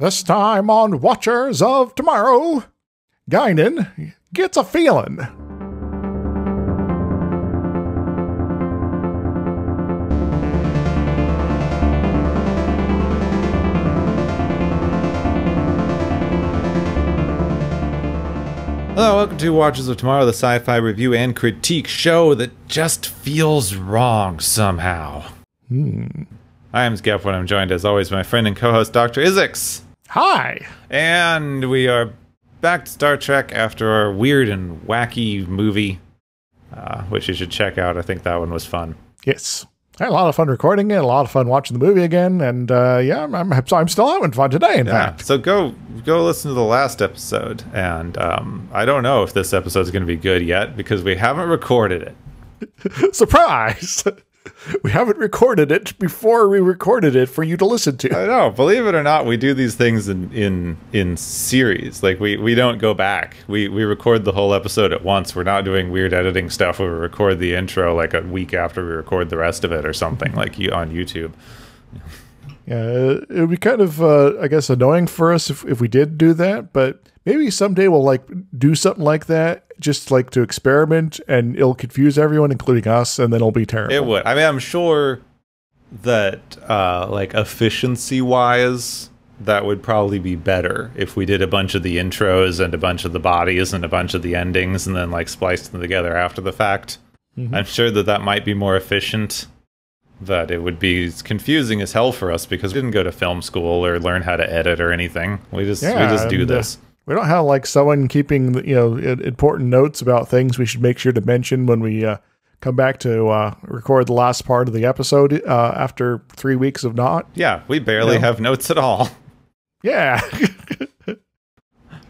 This time on Watchers of Tomorrow, Guinan gets a feeling. Hello, welcome to Watchers of Tomorrow, the sci fi review and critique show that just feels wrong somehow. Hmm. I am Skep, and I'm joined as always by my friend and co host, Dr. Izixs. Hi. And we are back to Star Trek after our weird and wacky movie, uh, which you should check out. I think that one was fun. Yes. I had a lot of fun recording it, a lot of fun watching the movie again, and uh, yeah, I'm, I'm, I'm still having fun today, in Yeah. fact. So go go listen to the last episode, and um, I don't know if this episode is going to be good yet because we haven't recorded it. Surprise! we haven't recorded it before we recorded it for you to listen to. I know. Believe it or not, we do these things in in in series. Like we we don't go back. We we record the whole episode at once. We're not doing weird editing stuff we record the intro like a week after we record the rest of it or something like you on YouTube. Yeah, it would be kind of, uh, I guess, annoying for us if, if we did do that, but maybe someday we'll like do something like that, just like to experiment, and it'll confuse everyone, including us, and then it'll be terrible. It would. I mean, I'm sure that uh like efficiency wise that would probably be better if we did a bunch of the intros and a bunch of the bodies and a bunch of the endings and then like spliced them together after the fact. I'm sure that that might be more efficient. that it would be confusing as hell for us because we didn't go to film school or learn how to edit or anything. We just we just do uh, this. We don't have like someone keeping, you know, important notes about things we should make sure to mention when we uh, come back to uh, record the last part of the episode uh, after three weeks of not. yeah, we barely have notes at all. Yeah.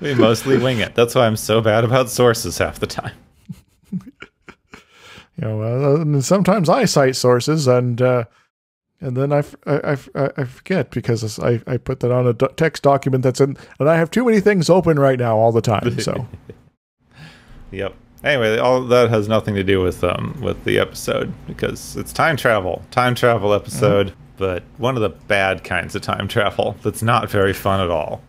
We mostly wing it. That's why I'm so bad about sources half the time. you know, uh, and sometimes I cite sources and uh, and then I I I forget because I, I put that on a do- text document that's in, and I have too many things open right now all the time. So Yep. Anyway, all that has nothing to do with um with the episode because it's time travel, time travel episode, but one of the bad kinds of time travel that's not very fun at all.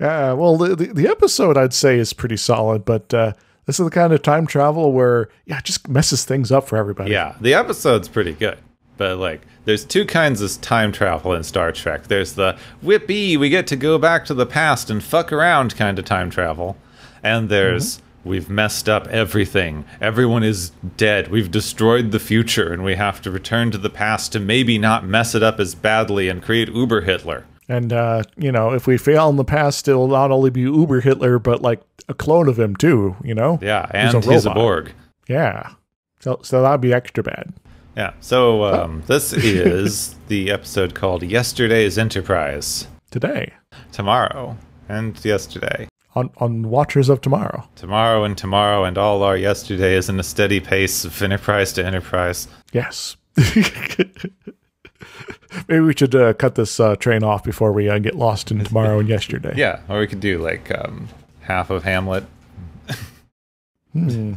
yeah, well, the, the the episode I'd say is pretty solid, but uh, this is the kind of time travel where yeah, it just messes things up for everybody. Yeah, the episode's pretty good, but like there's two kinds of time travel in Star Trek. There's the whippy, we get to go back to the past and fuck around kind of time travel, and there's We've messed up everything. Everyone is dead. We've destroyed the future, and we have to return to the past to maybe not mess it up as badly and create Uber Hitler. And uh, you know, if we fail in the past, it'll not only be Uber Hitler, but like a clone of him too. You know? Yeah, He's and a he's a. Borg. Yeah. So so that'd be extra bad. Yeah. So um, this is the episode called "Yesterday's Enterprise." Today Tomorrow and yesterday. on on Watchers of Tomorrow. Tomorrow and tomorrow and all our yesterdays in a steady pace of enterprise to enterprise. Yes. Maybe we should uh, cut this uh, train off before we uh, get lost in tomorrow and yesterday. Yeah, or we could do like um, half of Hamlet. Hmm.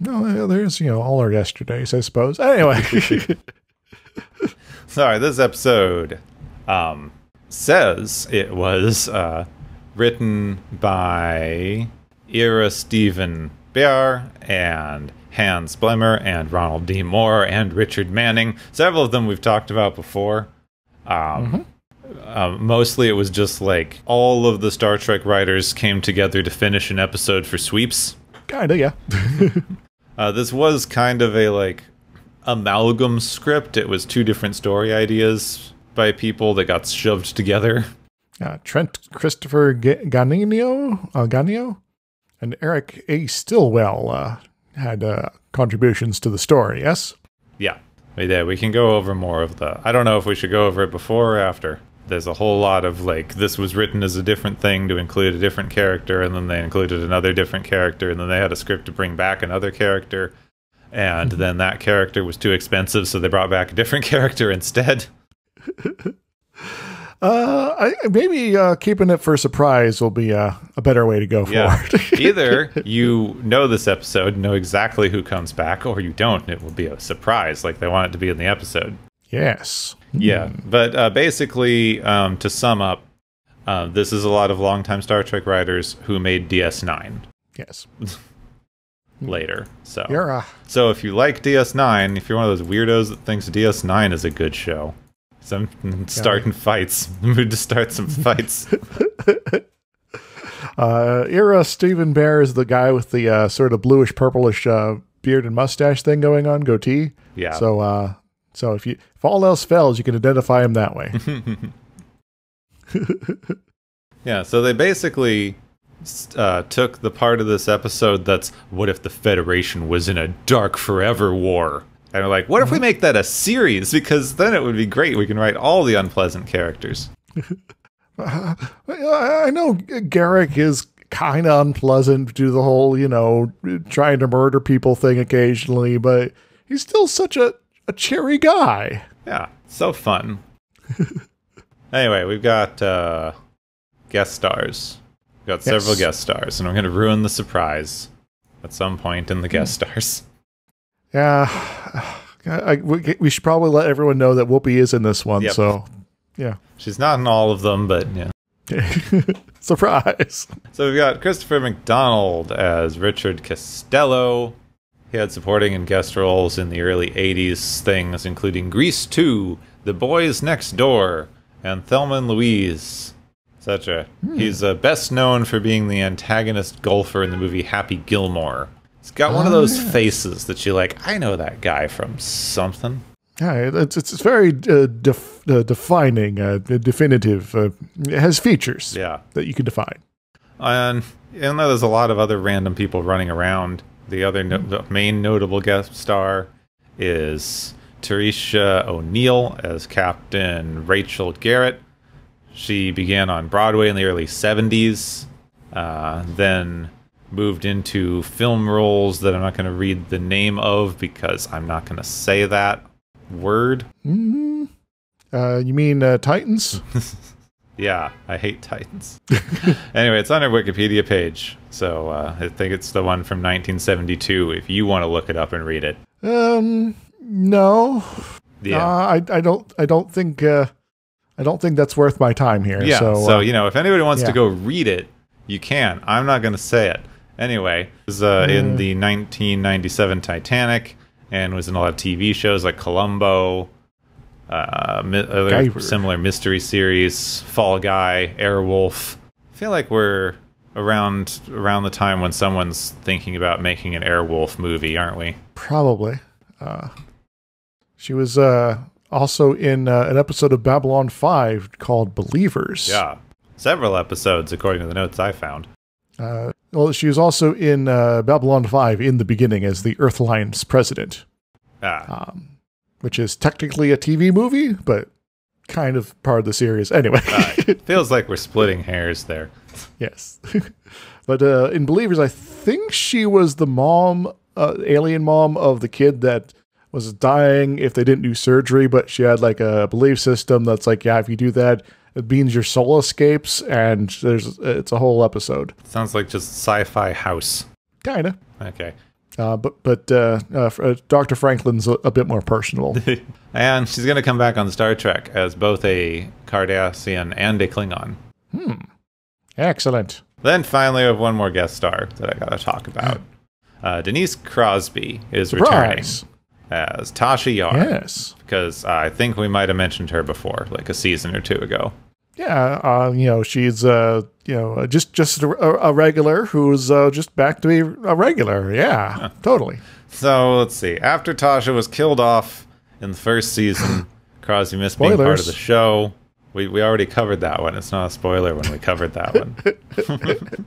No, there's you know all our yesterdays, I suppose. Anyway, Sorry, this episode um, says it was uh, written by Ira Steven Behr and Hans Beimler and Ronald D. Moore and Richard Manning. Several of them we've talked about before. Um, uh, mostly it was just like all of the Star Trek writers came together to finish an episode for sweeps. kinda, yeah. Uh, this was kind of a like amalgam script. It was two different story ideas by people that got shoved together. Uh, Trent Christopher G- Ganino, uh, Ganio, and Eric A. Stillwell uh, had uh, contributions to the story. Yes. Yeah, we did. We can go over more of the. I don't know if we should go over it before or after. There's a whole lot of like this was written as a different thing to include a different character, and then they included another different character, and then they had a script to bring back another character, and then that character was too expensive, so they brought back a different character instead. Uh, I, maybe uh, keeping it for a surprise will be uh, a better way to go Yeah. forward. Either you know this episode, know exactly who comes back, or you don't. It will be a surprise, like they want it to be in the episode. Yes. Yeah. But uh, basically, um, to sum up, Uh, this is a lot of longtime Star Trek writers who made DS9 Yes. later. So, uh, so if you like DS9, if you're one of those weirdos that thinks DS9 is a good show, some starting fights, mood to start some fights. uh Ira Steven Behr is the guy with the uh, sort of bluish purplish uh, beard and mustache thing going on, goatee. Yeah. So uh so if you if all else fails, you can identify him that way. Yeah, so they basically uh, took the part of this episode that's what if the Federation was in a dark forever war? And they're like, what if we make that a series? Because then it would be great. We can write all the unpleasant characters. I I know Garak is kind of unpleasant due to the whole, you know, trying to murder people thing occasionally, but he's still such a, a cheery guy. Yeah, so fun. anyway, we've got uh, guest stars. We've got several guest stars, and I'm going to ruin the surprise at some point in the guest stars. Yeah, I, I- we, we should probably let everyone know that Whoopi is in this one. Yep. So, yeah, She's not in all of them, but yeah. surprise. So we've got Christopher McDonald as Richard Castillo. He had supporting and guest roles in the early 80s things, including Grease 2, The Boys Next Door, and Thelma and Louise, etc. He's uh, best known for being the antagonist golfer in the movie Happy Gilmore. He's got one of Oh, those yes. faces that you're like, I know that guy from something. Yeah, it's it's, very uh, def, uh, defining, uh, definitive. Uh, it has features Yeah. that you can define. And though there's a lot of other random people running around, the other no- the main notable guest star is Tricia O'Neil as Captain Rachel Garrett. She began on Broadway in the early 70s, uh, then moved into film roles that I'm not going to read the name of because I'm not going to say that word. Mm, uh, you mean uh, Titans? Yeah, I hate Titans. anyway, it's on our Wikipedia page, so uh, I think it's the one from 1972. If you want to look it up and read it, um, no. yeah, Uh, I I don't I don't think uh, I don't think that's worth my time here. yeah. So, So, uh, you know, if anybody wants to go read it, you can. I'm not going to say it. Anyway, it was uh, in the 1997 Titanic and was in a lot of TV shows like Columbo, uh, mi- other Guyver. similar mystery series, Fall Guy, Airwolf. I feel like we're around around the time when someone's thinking about making an Airwolf movie, aren't we? probably. Uh, she was uh, also in uh, an episode of Babylon Five called Believers. Yeah, several episodes according to the notes I found. Uh, well, she was also in uh, Babylon 5 in the beginning as the Earthline's president, Ah, um, which is technically a TV movie, but kind of part of the series. Anyway, Alright. feels like we're splitting hairs there. yes. but uh, in Believers, I think she was the mom, uh, alien mom of the kid that was dying if they didn't do surgery, but she had like a belief system that's like, yeah, if you do that, it means your soul escapes, and there's it's a whole episode, Sounds like just sci-fi house. kind of. Okay. Uh, but but uh, uh, uh, Dr. Franklin's a, a bit more personal. and she's going to come back on Star Trek as both a Cardassian and a Klingon. Excellent. Then finally, we have one more guest star that I got to talk about. Uh, Denise Crosby is Surprise. returning as Tasha Yar Yes. because I think we might have mentioned her before, like a season or two ago. Yeah. Uh, you know, she's uh, you know, uh, just just a, a regular who's uh, just back to be a regular. Yeah. Totally. So let's see. After Tasha was killed off in the first season, Crosby missed being part of the show. We we already covered that one. It's not a spoiler when we covered that one.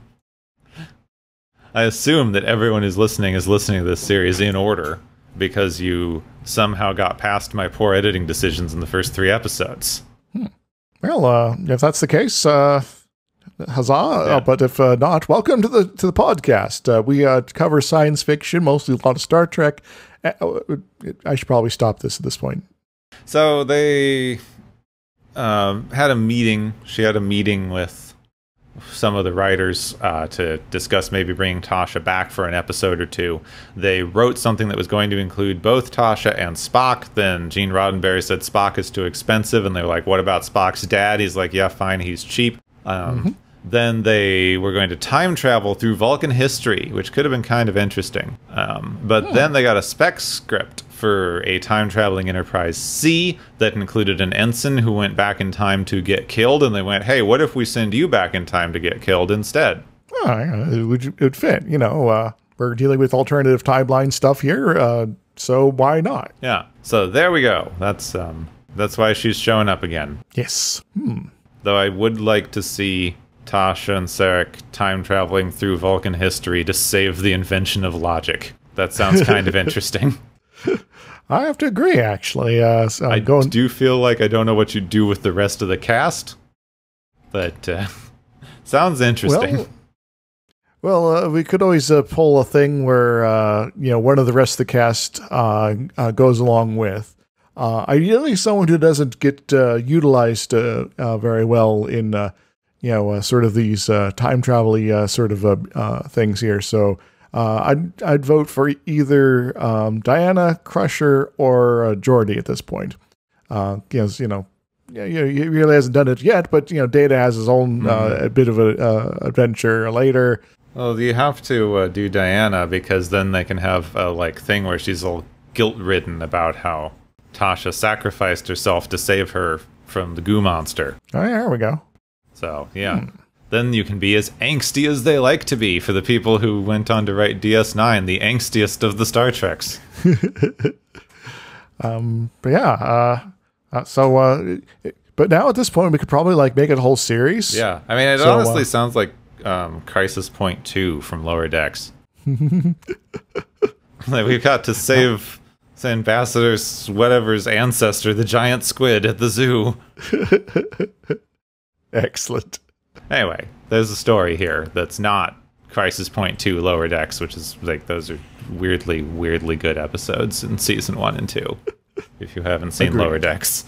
I assume that everyone who's listening is listening to this series in order because you somehow got past my poor editing decisions in the first three episodes. Well, uh, if that's the case, uh, huzzah! Uh, but if uh, not, welcome to the to the podcast. Uh, we uh, cover science fiction, mostly a lot of Star Trek. Uh, I should probably stop this at this point. So they um, had a meeting. She had a meeting with some of the writers uh, to discuss maybe bringing Tasha back for an episode or two. They wrote something that was going to include both Tasha and Spock. Then Gene Roddenberry said Spock is too expensive, and they were like, "What about Spock's dad?" He's like, "Yeah, fine, he's cheap." Um, Then they were going to time travel through Vulcan history, which could have been kind of interesting. Um, but then they got a spec script for a time traveling Enterprise C that included an ensign who went back in time to get killed, and they went, "Hey, what if we send you back in time to get killed instead?" Oh, yeah, it would, it would fit. You know, uh, we're dealing with alternative timeline stuff here, uh, so why not? Yeah. So there we go. That's um, that's why she's showing up again. Yes. Hmm. Though I would like to see Tasha and Sarek time traveling through Vulcan history to save the invention of logic. That sounds kind of interesting. I have to agree, actually. Uh, so I'm going. do feel like I don't know what you do with the rest of the cast, but uh, sounds interesting. Well, well, uh, we could always uh, pull a thing where uh, you know one of the rest of the cast uh, uh, goes along with. Uh, ideally, someone who doesn't get uh, utilized uh, uh, very well in uh, you know uh, sort of these uh, time travel uh, sort of uh, uh, things here. So uh, I'd I'd vote for either um, Diana Crusher or uh, Geordi at this point. Uh, because you know yeah, you know, he really hasn't done it yet, but you know, Data has his own uh, a bit of a uh, adventure later. well, you have to uh, do Diana because then they can have a like thing where she's all guilt-ridden about how Tasha sacrificed herself to save her from the goo monster. Oh, yeah, there we go. So yeah. Then you can be as angsty as they like to be for the people who went on to write DS9, the angstiest of the Star Treks. But yeah, uh, uh, so uh, it- but now at this point, we could probably like make it a whole series. Yeah, I mean, it So, honestly uh, sounds like um, Crisis Point Two from Lower Decks. like we've got to save the ambassador's whatever's ancestor, the giant squid at the zoo. excellent. Anyway, there's a story here that's not Crisis Point Two Lower Decks, which is like those are weirdly, weirdly good episodes in season one and two. If you haven't seen Agreed. Lower Decks,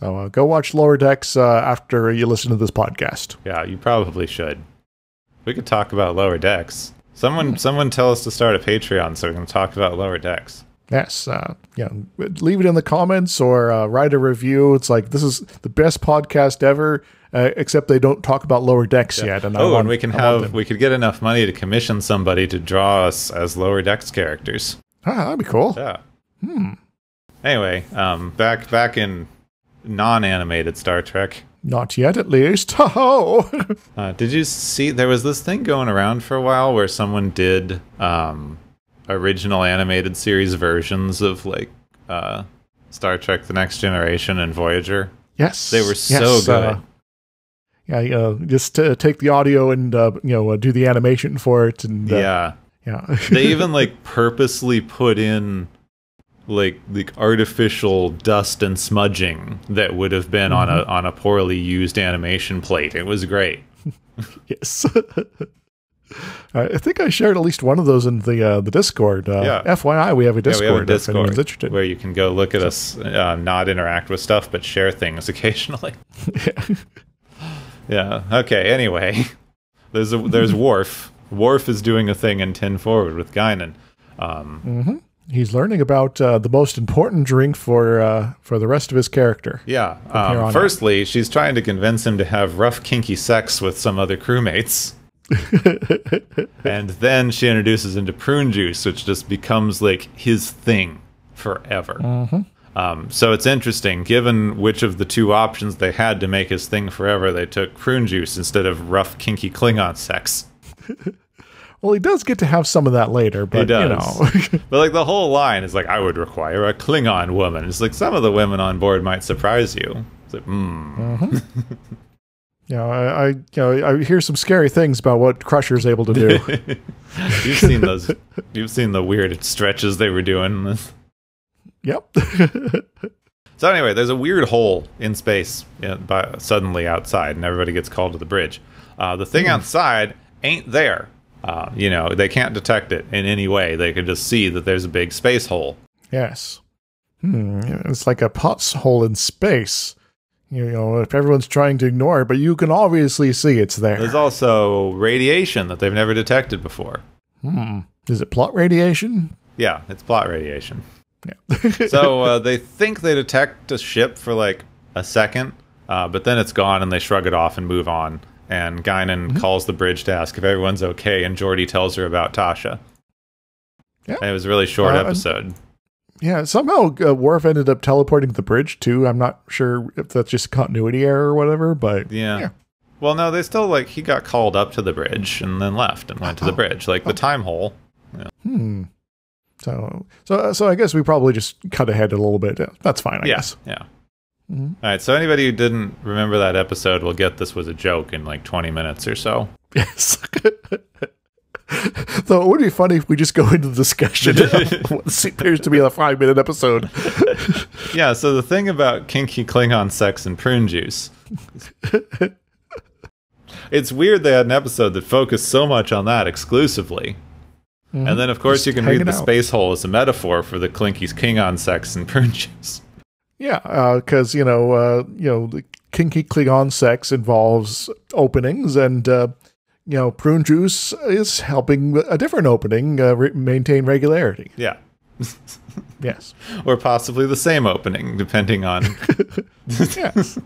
So uh, go watch Lower Decks uh, after you listen to this podcast. yeah, you probably should. We could talk about Lower Decks. Someone, someone, tell us to start a Patreon so we can talk about Lower Decks. Yes, uh, you know, leave it in the comments or uh, write a review. It's like this is the best podcast ever, uh, except they don't talk about Lower Decks yet. And I oh, want, and we can have we could get enough money to commission somebody to draw us as Lower Decks characters. ah, that'd be cool. Yeah. Hmm. Anyway, um, back back in non-animated Star Trek. Not yet, at least. Ho Uh, did you see there was this thing going around for a while where someone did um, original animated series versions of like uh, Star Trek: The Next Generation and Voyager? Yes, They were so yes, good. uh, yeah, you know, just uh, take the audio and uh, you know uh, do the animation for it, and uh, yeah. yeah, they even like purposely put in like the artificial dust and smudging that would have been on a on a poorly used animation plate. It was great. yes. I I think I shared at least one of those in the uh, the Discord. Uh, Yeah. FYI, we have a Yeah, Discord, we have a Discord interested. where you can go look at us uh, not interact with stuff but share things occasionally. yeah. Okay. Anyway, there's a there's Worf. Worf is doing a thing in Ten Forward with Guinan. Um, He's learning about uh, the most important drink for uh, for the rest of his character. Yeah. Um, out. firstly, she's trying to convince him to have rough, kinky sex with some other crewmates. and then she introduces him to prune juice, which just becomes like his thing forever. Mm-hmm. Um, so it's interesting, given which of the two options they had to make his thing forever, they took prune juice instead of rough, kinky Klingon sex. Well, he does get to have some of that later, but he does. you know, But like the whole line is like, I would require a Klingon woman. It's like some of the women on board might surprise you. It's like, hmm. you know, I, I you know I hear some scary things about what Crusher's able to do. You've seen those. You've seen the weird stretches they were doing. Yep. So anyway, there's a weird hole in space uh, by, suddenly outside, and everybody gets called to the bridge. Uh, the thing outside ain't there. Uh, you know, they can't detect it in any way. They can just see that there's a big space hole. yes. Hmm, it's like a pothole in space. You know, if everyone's trying to ignore it, but you can obviously see it's there. There's also radiation that they've never detected before. Is it plot radiation? Yeah, it's plot radiation. Yeah. so uh, they think they detect a ship for like a second, uh, but then it's gone and they shrug it off and move on. and Guinan calls the bridge to ask if everyone's okay, and Geordi tells her about Tasha. Yeah. And it was a really short Uh, and- episode. Yeah, somehow uh, Worf ended up teleporting to the bridge too. I'm not sure if that's just a continuity error or whatever, but Yeah. yeah. Well, no, they still like he got called up to the bridge and then left and went to the Oh. bridge, like the time hole. hmm. So, so, so I guess we probably just cut ahead a little bit. That's fine, I yeah, guess. yeah. Mhm. All right. So anybody who didn't remember that episode will get this was a joke in like 20 minutes or so. Yes. Though it would be funny if we just go into the discussion what appears to be a five minute episode. Yeah. So the thing about kinky Klingon sex and prune juice. It's weird they had an episode that focused so much on that exclusively. And then, of course, Just you can read the out. space hole as a metaphor for the Clinky's Klingon sex and prune juice. Yeah, because you know, uh, you know, the kinky Klingon sex involves openings, and uh, you know, prune juice is helping a different opening uh, re- maintain regularity. Yeah. Yes, Or possibly the same opening, depending on. yes.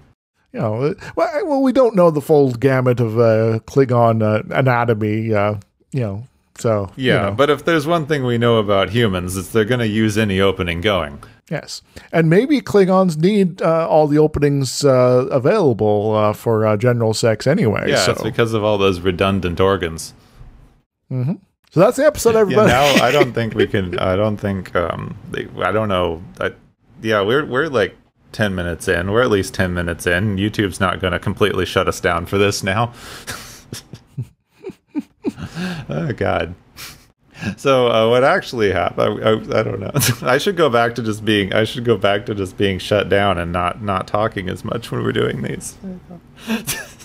You know, uh, well, well, we don't know the full gamut of uh, Klingon uh, anatomy. Uh, you know, so you Yeah, know, but if there's one thing we know about humans, it's they're going to use any opening going. yes, and maybe Klingons need uh, all the openings uh, available uh, for uh, general sex anyway. Yeah, so. it's because of all those redundant organs. so that's the episode, Yeah, everybody. now I don't think we can. I don't think. Um, they, I don't know. I, yeah, we're we're like ten minutes in. We're at least ten minutes in. YouTube's not going to completely shut us down for this now. oh God. So uh, what actually happened? I, I, I don't know. I should go back to just being. I should go back to just being shut down and not not talking as much when we're doing these.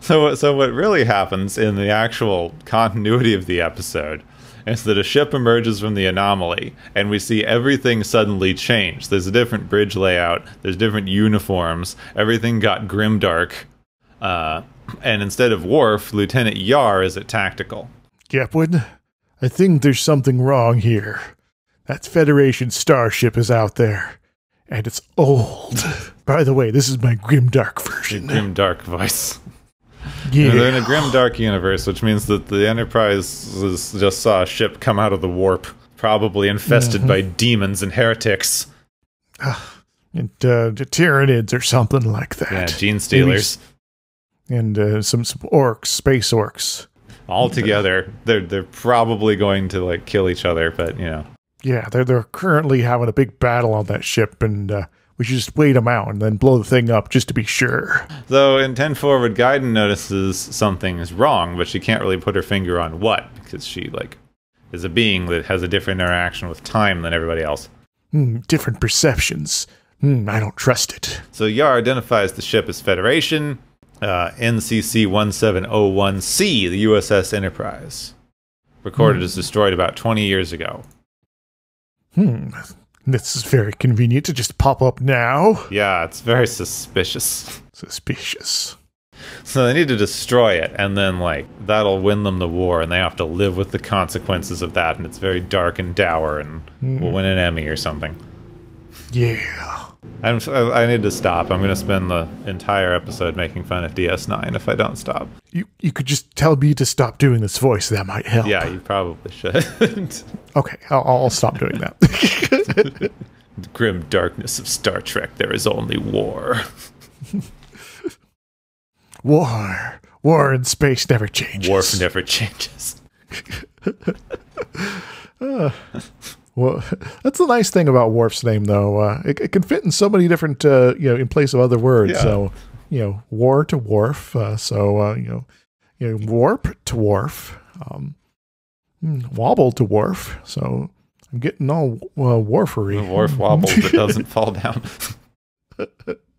So, what- so what really happens in the actual continuity of the episode is that a ship emerges from the anomaly, and we see everything suddenly change. There's a different bridge layout. There's different uniforms. Everything got grimdark. Uh, and instead of Worf, Lieutenant Yar is at tactical. Gepwin, I think there's something wrong here. That Federation starship is out there, and it's old. By the way, this is my grimdark version. Grimdark voice. Yeah, They're in a grimdark universe, which means that the Enterprise was, just saw a ship come out of the warp, probably infested by demons and heretics. and uh, Tyranids or something like that. Yeah, gene stealers. and uh, some, some orcs, space orcs. All together, they're they're probably going to like kill each other, but you know, Yeah, they're they're currently having a big battle on that ship, and uh, we should just wait them out and then blow the thing up just to be sure. Though in 10 forward, Guinan notices something is wrong, but she can't really put her finger on what because she like is a being that has a different interaction with time than everybody else. Hmm, different perceptions. Hmm, I don't trust it. So Yar identifies the ship as Federation, uh, NCC 1701C, the USS Enterprise. Recorded as destroyed about 20 years ago. Hmm, this is very convenient to just pop up now. Yeah, it's very suspicious. Suspicious. So they need to destroy it, and then like that'll win them the war, and they have to live with the consequences of that. And it's very dark and dour, and we'll win an Emmy or something. Yeah. I'm, I I need to stop. I'm going to spend the entire episode making fun of DS9 if I don't stop. You you could just tell me to stop doing this voice. That might help. Yeah, you probably should. Okay, I'll, I'll stop doing that. the grim darkness of Star Trek. There is only war. War. War in space never changes. War never changes. Well, that's the nice thing about Worf's name, though. Uh, it, it can fit in so many different, uh, you know, in place of other words. Yeah. So, you know, war to Worf. Uh, so, uh, you know, you know, warp to Worf. Um, hmm, wobble to Worf. So, I'm getting all uh, Worfery. The wharf wobbles but doesn't fall down.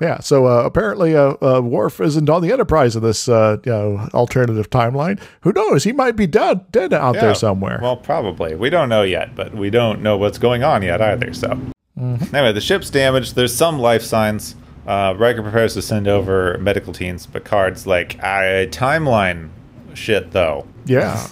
Yeah. So uh, apparently, uh, uh, Worf isn't on the Enterprise in this, uh, you know, alternative timeline. Who knows? He might be dead, dead out Yeah, there somewhere. Well, probably. We don't know yet, but we don't know what's going on yet either. So, anyway, the ship's damaged. There's some life signs. Uh, Riker prepares to send over medical teams. Picard's like, I timeline shit though. Yeah.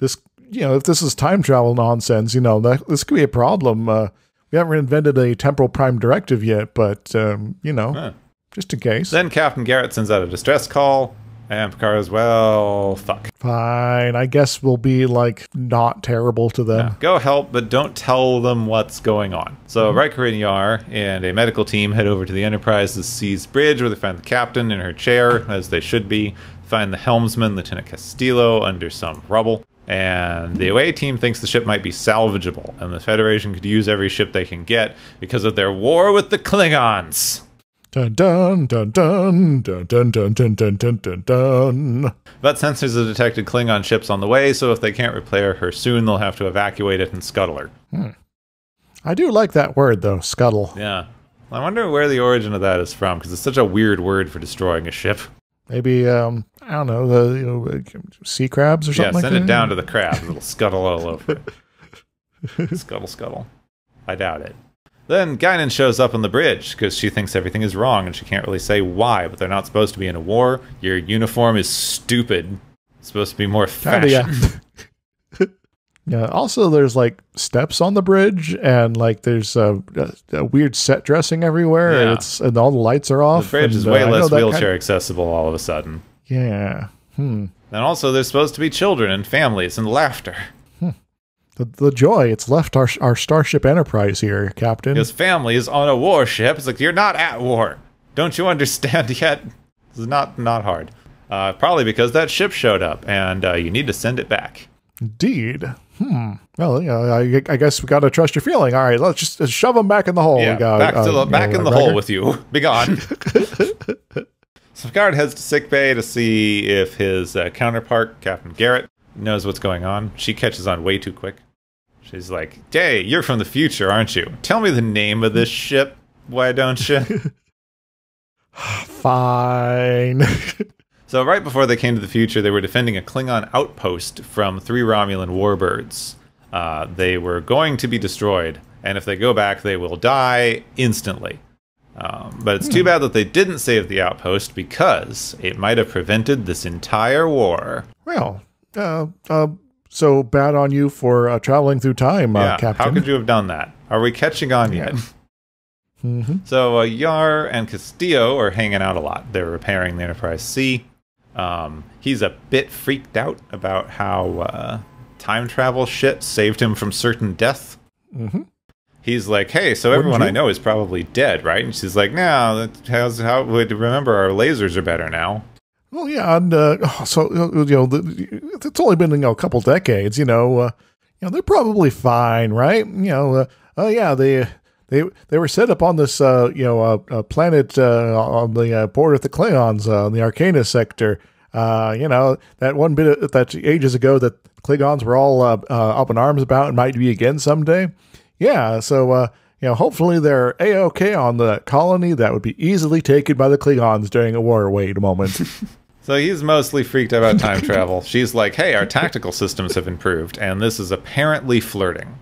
This, you know, if this is time travel nonsense, you know, that, this could be a problem. Uh, we haven't invented a temporal prime directive yet, but, um, you know, Huh. just in case. Then Captain Garrett sends out a distress call, And Picard is, well, fuck. Fine. I guess we'll be like not terrible to them. Go help, but don't tell them what's going on. So Riker and Yar and a medical team head over to the Enterprise's Seas Bridge, where they find the captain in her chair, as they should be. Find the helmsman, Lieutenant Castillo, under some rubble. And the away team thinks the ship might be salvageable, and the Federation could use every ship they can get because of their war with the Klingons. Dun dun dun dun dun dun dun dun dun dun dun dun. But sensors have detected Klingon ships on the way, so if they can't repair her soon, they'll have to evacuate it and scuttle her. I do like that word though, scuttle. Yeah. I wonder where the origin of that is from, because it's such a weird word for destroying a ship. Maybe um I don't know the you know sea crabs or Yeah, something like send that. it down to the crabs. It'll scuttle all over. it. scuttle, scuttle. I doubt it. Then Guinan shows up on the bridge because she thinks everything is wrong and she can't really say why, but they're not supposed to be in a war. Your uniform is stupid. It's supposed to be more fashion. yeah. yeah. Also, there's like steps on the bridge, and like there's uh, a, a weird set dressing everywhere, and Yeah. it's and all the lights are off. The bridge is and, uh, way know less that kind- wheelchair accessible all of a sudden. yeah. Hmm. And also, there's supposed to be children and families and laughter. The, the joy it's left our our Starship Enterprise here, Captain. His family is on a warship. It's like you're not at war. Don't you understand yet? This is not not hard. Uh, probably because that ship showed up, and uh, you need to send it back. Indeed. Hmm. Well, yeah, I, I guess we got to trust your feeling. All right, let's just uh, shove them back in the hole. Yeah, got, back uh, to the you back know, in the hole with you. Be gone. so Picard heads to sickbay to see if his uh, counterpart, Captain Garrett, knows what's going on. She catches on way too quick. She's like, "Hey, you're from the future, aren't you? Tell me the name of this ship. Why don't you?" Fine. So right before they came to the future, they were defending a Klingon outpost from three Romulan warbirds. Uh, they were going to be destroyed, and if they go back, they will die instantly. Um, but it's too bad that they didn't save the outpost because it might have prevented this entire war. well, uh, uh, so bad on you for uh, traveling through time, uh, yeah, Captain. how could you have done that? Are we catching on yet? hmm So uh, Yar and Castillo are hanging out a lot. They're repairing the Enterprise C. Um, he's a bit freaked out about how uh, time travel shit saved him from certain death. Mhm. He's like, "Hey, so Wouldn't everyone you? I know is probably dead, right?" And she's like, "No, that how's how would remember our lasers are better now." Well, yeah, and uh, oh, so you know, the, it's only been you know a couple decades. You know, uh, you know they're probably fine, right? You know, uh, oh yeah, they they they were set up on this uh, you know uh, uh, planet uh, on the uh, border with the Klingons uh, in the Archanis sector. Uh, you know that one bit of, that ages ago that Klingons were all uh, uh, up in arms about and might be again someday. Yeah, so uh, you know, hopefully they're a okay on the colony that would be easily taken by the Klingons during a war. Wait a moment. So he's mostly freaked about time travel. She's like, "Hey, our tactical systems have improved, and this is apparently flirting."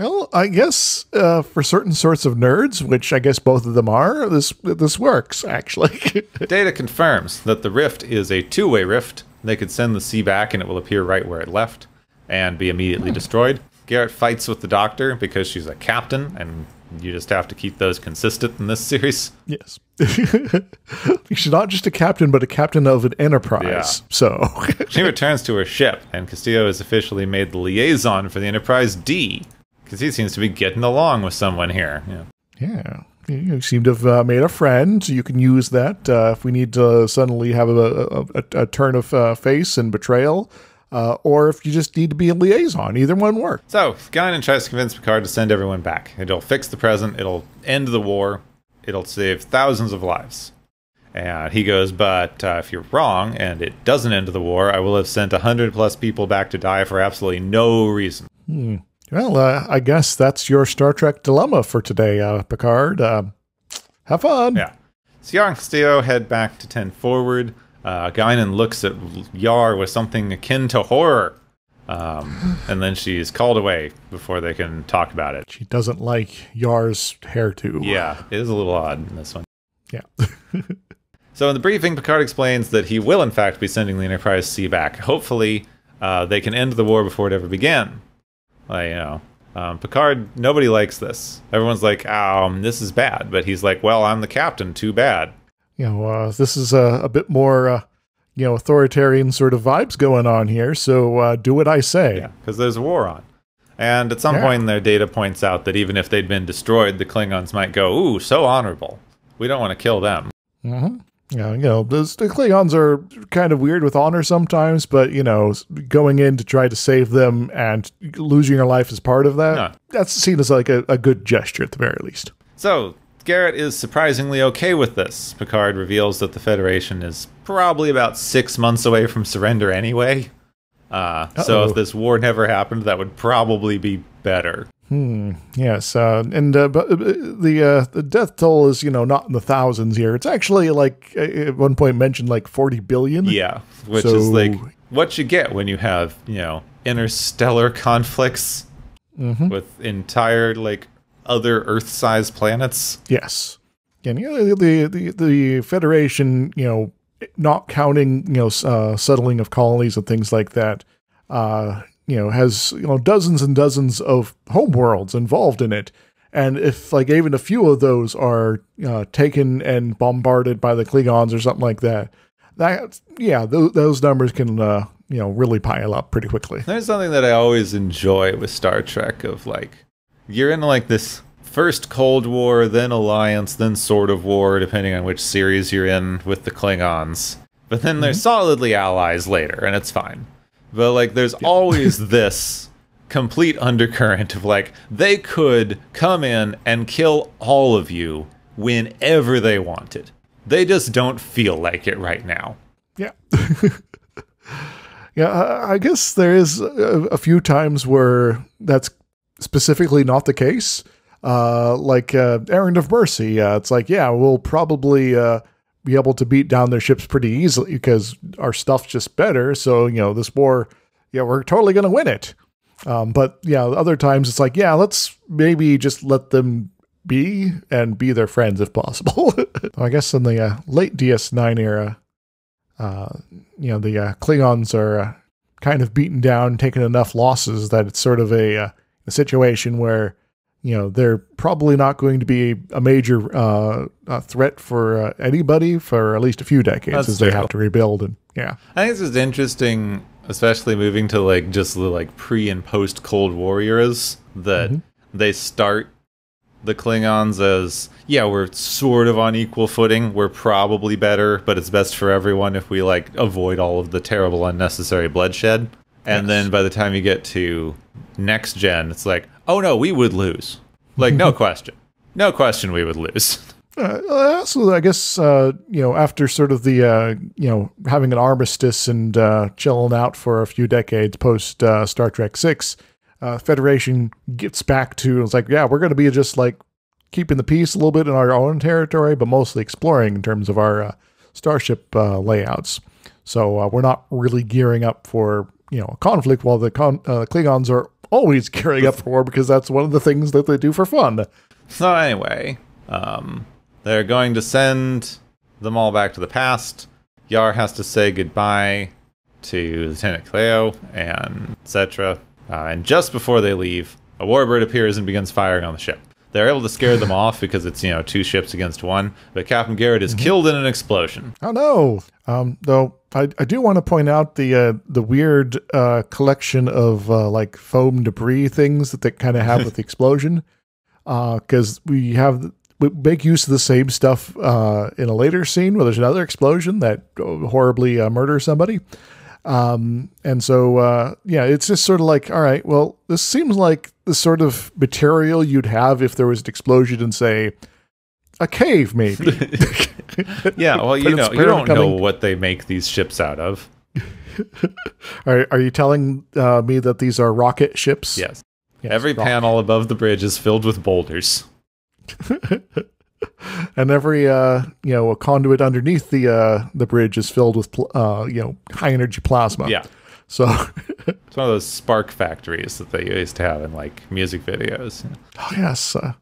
Well, I guess uh, for certain sorts of nerds, which I guess both of them are, this this works actually. Data confirms that the rift is a two-way rift. They could send the C back and it will appear right where it left and be immediately destroyed. Garrett fights with the doctor because she's a captain and you just have to keep those consistent in this series. yes, she's not just a captain, but a captain of an enterprise. Yeah. So, She returns to her ship and Castillo is officially made the liaison for the Enterprise D because he seems to be getting along with someone here. Yeah. yeah, you seem to have uh, made a friend. You can use that uh, if we need to suddenly have a, a, a, turn of uh, face and betrayal, uh, or if you just need to be a liaison. Either one works. So, Guinan tries to convince Picard to send everyone back. It'll fix the present, it'll end the war, it'll save thousands of lives. And he goes, But uh, if you're wrong and it doesn't end the war, I will have sent a 100 plus people back to die for absolutely no reason. Well, uh, I guess that's your Star Trek dilemma for today, uh, Picard. Uh, have fun. Yeah. So, Yar and Castillo head back to 10 forward. Uh, Guinan looks at Yar with something akin to horror. Um, and then she's called away before they can talk about it. She doesn't like Yar's hairdo. Yeah, it is a little odd in this one. Yeah. So in the briefing, Picard explains that he will in fact be sending the Enterprise C back. Hopefully, uh, they can end the war before it ever began. Like, you know, um, Picard, nobody likes this. Everyone's like, um, this is bad. But he's like, well, I'm the captain, too bad. you know, uh, this is a, a bit more uh, you know authoritarian sort of vibes going on here. So uh, do what I say. Yeah, because there's a war on. And at some Yeah. point in their data points out that even if they'd been destroyed, the Klingons might go, "Ooh, so honorable. We don't want to kill them." Yeah, you know, those, the Klingons are kind of weird with honor sometimes, but you know, going in to try to save them and losing your life as part of that, Yeah. that's seen as like a, a good gesture at the very least. So Garrett is surprisingly okay with this. Picard reveals that the Federation is probably about six months away from surrender anyway. Uh, so if this war never happened, that would probably be better. Yes, uh, and uh, but uh, the uh, the death toll is you know not in the thousands here. It's actually like uh, at one point mentioned like forty billion. Yeah, which So- is like what you get when you have you know interstellar conflicts with entire like other Earth-sized planets. Yes. And you know, the, the the Federation, you know, not counting you know uh, settling of colonies and things like that, uh, you know, has you know dozens and dozens of homeworlds involved in it. And if like even a few of those are uh, taken and bombarded by the Klingons or something like that, that yeah, th- those numbers can uh, you know really pile up pretty quickly. There's something that I always enjoy with Star Trek of like you're in like this first Cold War, then Alliance, then Sword of War, depending on which series you're in with the Klingons. But then they're solidly allies later, and it's fine. But like there's always this complete undercurrent of like they could come in and kill all of you whenever they wanted. They just don't feel like it right now. Yeah. yeah, I guess there is a, a few times where that's specifically not the case. Uh, like uh, Errand of Mercy, uh, it's like, yeah, we'll probably uh, be able to beat down their ships pretty easily because our stuff's just better. So, you know, this war, yeah, we're totally going to win it. Um, but yeah, other times it's like, yeah, let's maybe just let them be and be their friends if possible. I guess in the uh, late DS9 era, uh, you know, the uh, Klingons are uh, kind of beaten down, taking enough losses that it's sort of a, uh, a situation where, you know, they're probably not going to be a major uh, uh, threat for uh, anybody for at least a few decades That's as they have to rebuild. And yeah, I think this is interesting, especially moving to like just the like pre and post Cold War eras that they start the Klingons as yeah, we're sort of on equal footing. We're probably better, but it's best for everyone if we like avoid all of the terrible unnecessary bloodshed. And then by the time you get to next gen, it's like, oh no, we would lose. Like no question. No question we would lose. Uh, also, I guess uh, you know after sort of the uh, you know having an armistice and uh, chilling out for a few decades post uh, Star Trek Six, uh, Federation gets back to it's like yeah we're going to be just like keeping the peace a little bit in our own territory, but mostly exploring in terms of our uh, starship uh, layouts. So uh, we're not really gearing up for you know a conflict, while the con- uh, Klingons are always gearing up for war because that's one of the things that they do for fun. So anyway, um, they're going to send them all back to the past. Yar has to say goodbye to Lieutenant Cleo and etc. Uh, and just before they leave, a warbird appears and begins firing on the ship. They're able to scare them off because it's you know two ships against one. But Captain Garrett is killed in an explosion. Oh no! Um, though I, I do want to point out the uh, the weird uh, collection of uh, like foam debris things that they kind of have with the explosion, because we have we make use of the same stuff uh, in a later scene where there's another explosion that horribly uh, murders somebody. Um, and so, uh, yeah, it's just sort of like, all right, well, this seems like the sort of material you'd have if there was an explosion in, say, a cave, maybe. Yeah, well, you know, you don't know what they make these ships out of. Are, are you telling uh, me that these are rocket ships? Yes, Yes, every rock- panel above the bridge is filled with boulders. and every uh, you know a conduit underneath the uh, the bridge is filled with pl- uh, you know high energy plasma. Yeah, So, it's one of those spark factories that they used to have in like music videos. oh yes, uh,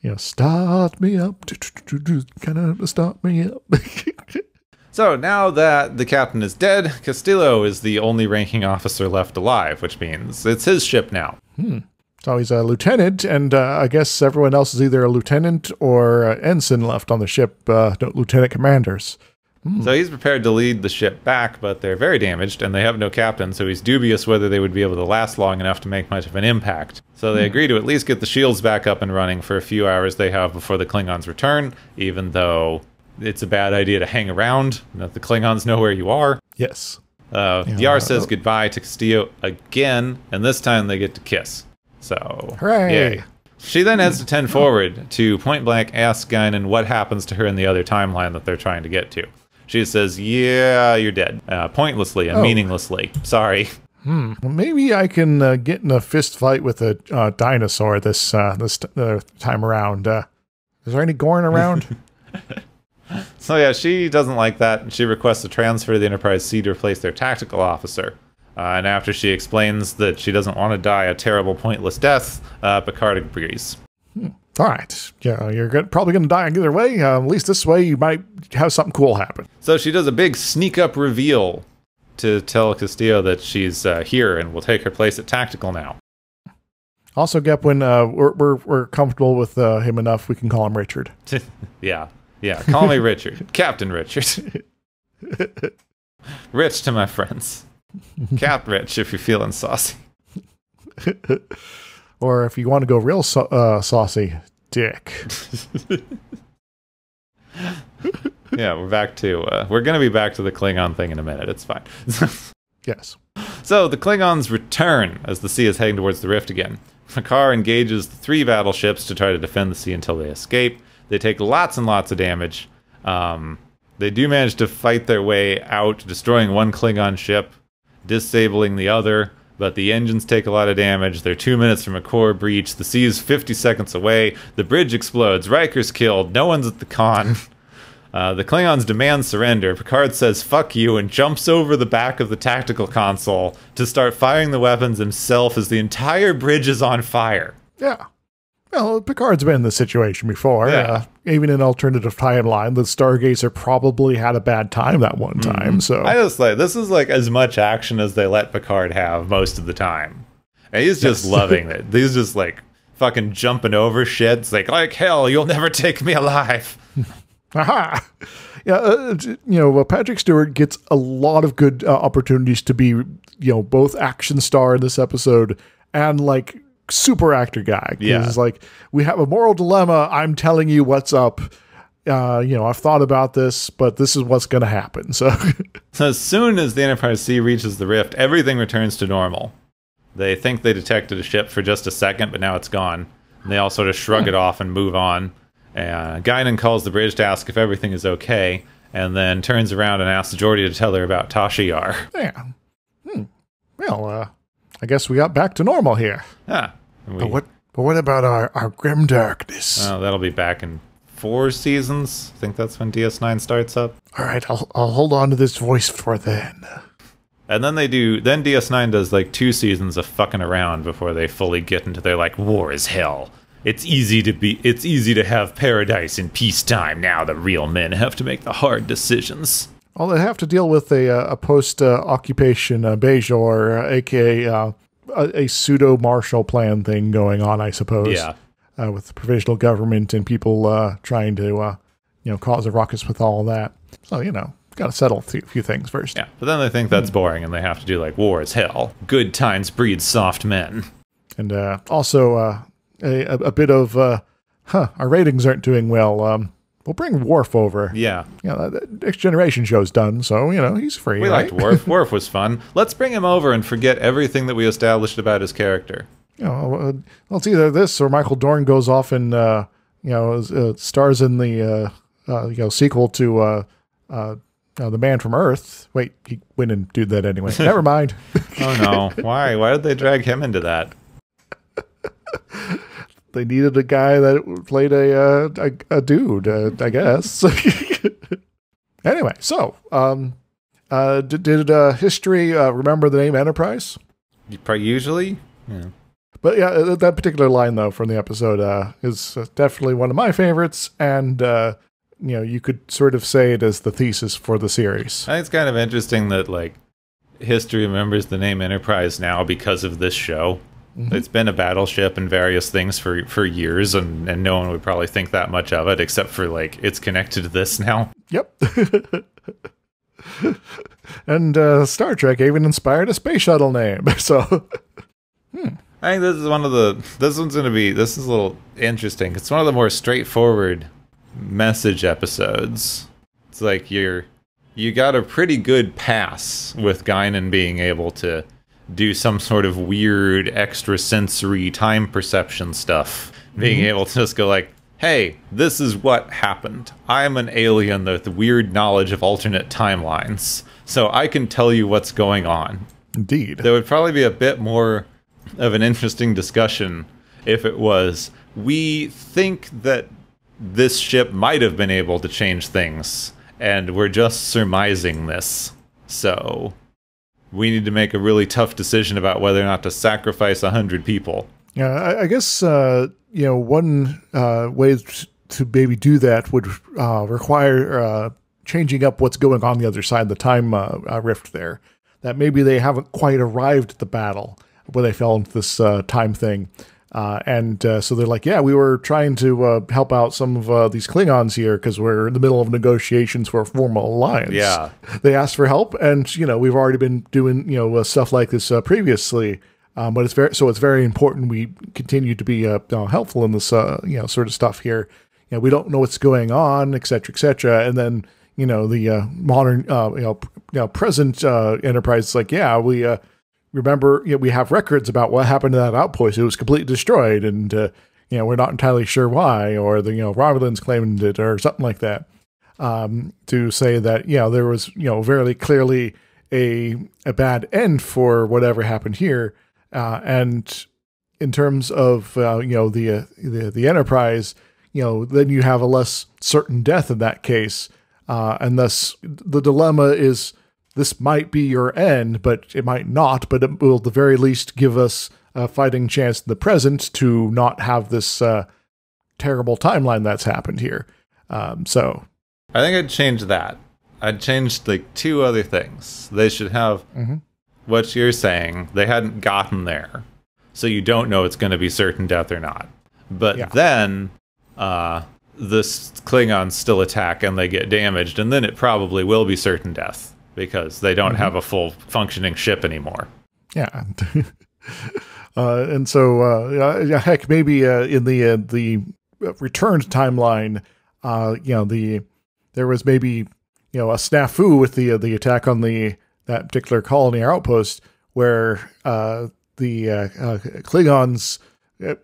you know, start me up, kind of start me up. So now that the captain is dead, Castillo is the only ranking officer left alive, which means it's his ship now. So he's a lieutenant, and uh, I guess everyone else is either a lieutenant or uh, ensign left on the ship, uh, lieutenant commanders. So he's prepared to lead the ship back, but they're very damaged and they have no captain, so he's dubious whether they would be able to last long enough to make much of an impact. So they agree to at least get the shields back up and running for a few hours they have before the Klingons return, even though it's a bad idea to hang around. The Klingons know where you are. Yes. Uh, Yar says goodbye to Castillo again, and this time they get to kiss. So, Hooray. yay. She then heads to 10 forward to point blank ask Guinan what happens to her in the other timeline that they're trying to get to. She says, Yeah, you're dead. Uh, pointlessly and Oh. meaninglessly. Sorry. Well, maybe I can uh, get in a fist fight with a uh, dinosaur this uh, this t- uh, time around. Uh, is there any Gorn around? So, yeah, she doesn't like that, and she requests a transfer to the Enterprise C to replace their tactical officer. Uh, and after she explains that she doesn't want to die a terrible, pointless death, uh, Picard agrees. All right. Yeah, you're go- probably going to die either way. Uh, at least this way, you might have something cool happen. So she does a big sneak up reveal to tell Castillo that she's uh, here and will take her place at Tactical now. Also, Gepwin uh, we're, we're we're comfortable with uh, him enough, we can call him Richard. yeah, yeah. Call me Richard, Captain Richard. Rich to my friends. Cap Rich if you're feeling saucy. Or if you want to go real sau- uh, saucy, Dick. Yeah, we're back to uh, we're gonna be back to the Klingon thing in a minute. It's fine. Yes. So the Klingons return as the C is heading towards the rift again. Makar engages the three battleships to try to defend the C until they escape. They take lots and lots of damage. Um, they do manage to fight their way out, destroying one Klingon ship, disabling the other, but the engines take a lot of damage. They're two minutes from a core breach. The C is 50 seconds away. The bridge explodes. Riker's killed. No one's at the con. Uh, the Klingons demand surrender. Picard says, fuck you, and jumps over the back of the tactical console to start firing the weapons himself as the entire bridge is on fire. Yeah. Well, Picard's been in this situation before. Yeah. Uh, even in alternative timeline, the Stargazer probably had a bad time that one time. So Mm-hmm. I just like, this is like as much action as they let Picard have most of the time. And he's just Yes. loving it. He's just like fucking jumping over shit. It's like, like hell, you'll never take me alive. Aha! Yeah, uh, you know, Patrick Stewart gets a lot of good uh, opportunities to be, you know, both action star in this episode and like super actor guy. Yeah. it's like we have a moral dilemma. I'm telling you what's up. Uh, you know, I've thought about this, but this is what's going to happen. So, So as soon as the Enterprise C reaches the rift, everything returns to normal. They think they detected a ship for just a second, but now it's gone. And they all sort of shrug it off and move on. And Guinan calls the bridge to ask if everything is okay, and then turns around and asks Geordi to tell her about Tasha Yar. yeah. Hmm. Well, uh, I guess we got back to normal here. Ah, and we- But what? But what about our our grim darkness? oh, that'll be back in four seasons. I think that's when DS9 starts up. All right, I'll I'll hold on to this voice for then. And then they do. Then DS9 does like two seasons of fucking around before they fully get into their like war is hell. It's easy to be. It's easy to have paradise in peacetime. Now the real men have to make the hard decisions. Well, they have to deal with a uh, a post uh, occupation uh, Bajor, uh, aka uh, a, a pseudo Marshall Plan thing going on, I suppose. Yeah. uh, with the provisional government and people uh, trying to uh, you know cause a ruckus with all that. So you know, got to settle a few, things first. Yeah. But then they think that's boring, and they have to do like war is hell. Good times breed soft men. And uh, also uh, a, a a bit of uh, huh, our ratings aren't doing well. Um, we'll bring Worf over. Yeah. You know, the Next Generation show's done, so you know he's free. We right? liked Worf. Worf was fun. Let's bring him over and forget everything that we established about his character. you know, uh, well, it's either this or Michael Dorn goes off and uh, you know uh, stars in the uh, uh, you know sequel to uh, uh, uh, the Man from Earth. Wait, he went and did that anyway. Never mind. Oh no! Why? Why did they drag him into that? they needed a guy that played a uh, a, a dude, uh, I guess. anyway, so um, uh, did, did uh, history uh, remember the name Enterprise? Usually, yeah. But yeah, that particular line though from the episode uh, is definitely one of my favorites, and uh, you know you could sort of say it as the thesis for the series. I think it's kind of interesting that like history remembers the name Enterprise now because of this show. It's been a battleship and various things for for years, and and no one would probably think that much of it, except for like it's connected to this now. Yep. and uh, Star Trek even inspired a space shuttle name. So I think this is one of the. This one's going to be. This is a little interesting. It's one of the more straightforward message episodes. It's like you're. You got a pretty good pass with Guinan being able to do some sort of weird extrasensory time perception stuff. Being mm-hmm. able to just go like, "Hey, this is what happened. I'm an alien with weird knowledge of alternate timelines, so I can tell you what's going on." indeed, there would probably be a bit more of an interesting discussion if it was we think that this ship might have been able to change things and we're just surmising this so we need to make a really tough decision about whether or not to sacrifice a hundred people Yeah, I, I guess uh, you know one uh, way to maybe do that would uh, require uh, changing up what's going on the other side of the time uh, uh, rift there. That maybe they haven't quite arrived at the battle where they fell into this time thing. Uh, and uh, so they're like, yeah, we were trying to uh, help out some of uh, these Klingons here because we're in the middle of negotiations for a formal alliance. Yeah. they asked for help, and you know we've already been doing you know uh, stuff like this uh, previously. Um, but it's very so it's very important we continue to be helpful in this uh, you know sort of stuff here. You know, we don't know what's going on, et cetera, et cetera. And then you know the uh, modern uh, you know you know present uh, enterprise is like, yeah, we uh, remember you know, we have records about what happened to that outpost. It was completely destroyed, and uh, you know we're not entirely sure why, or the you know Romulans claimed it, or something like that. Um, to say that you know there was you know very clearly a a bad end for whatever happened here, uh, and in terms of uh, you know the, uh, the the enterprise, you know then you have a less certain death in that case, uh, and thus the dilemma is this might be your end, but it might not. But it will at the very least give us a fighting chance in the present to not have this uh, terrible timeline that's happened here. Um, so i think i'd change that i'd change like two other things they should have what you're saying they hadn't gotten there so you don't know it's going to be certain death or not but Yeah. then uh the klingons still attack and they get damaged and then it probably will be certain death because they don't have a full functioning ship anymore Yeah. uh, and so, uh, yeah, heck, maybe uh, in the uh, the returned timeline, uh, you know, the there was maybe you know a snafu with the uh, the attack on the that particular colony or outpost where uh, the Klingons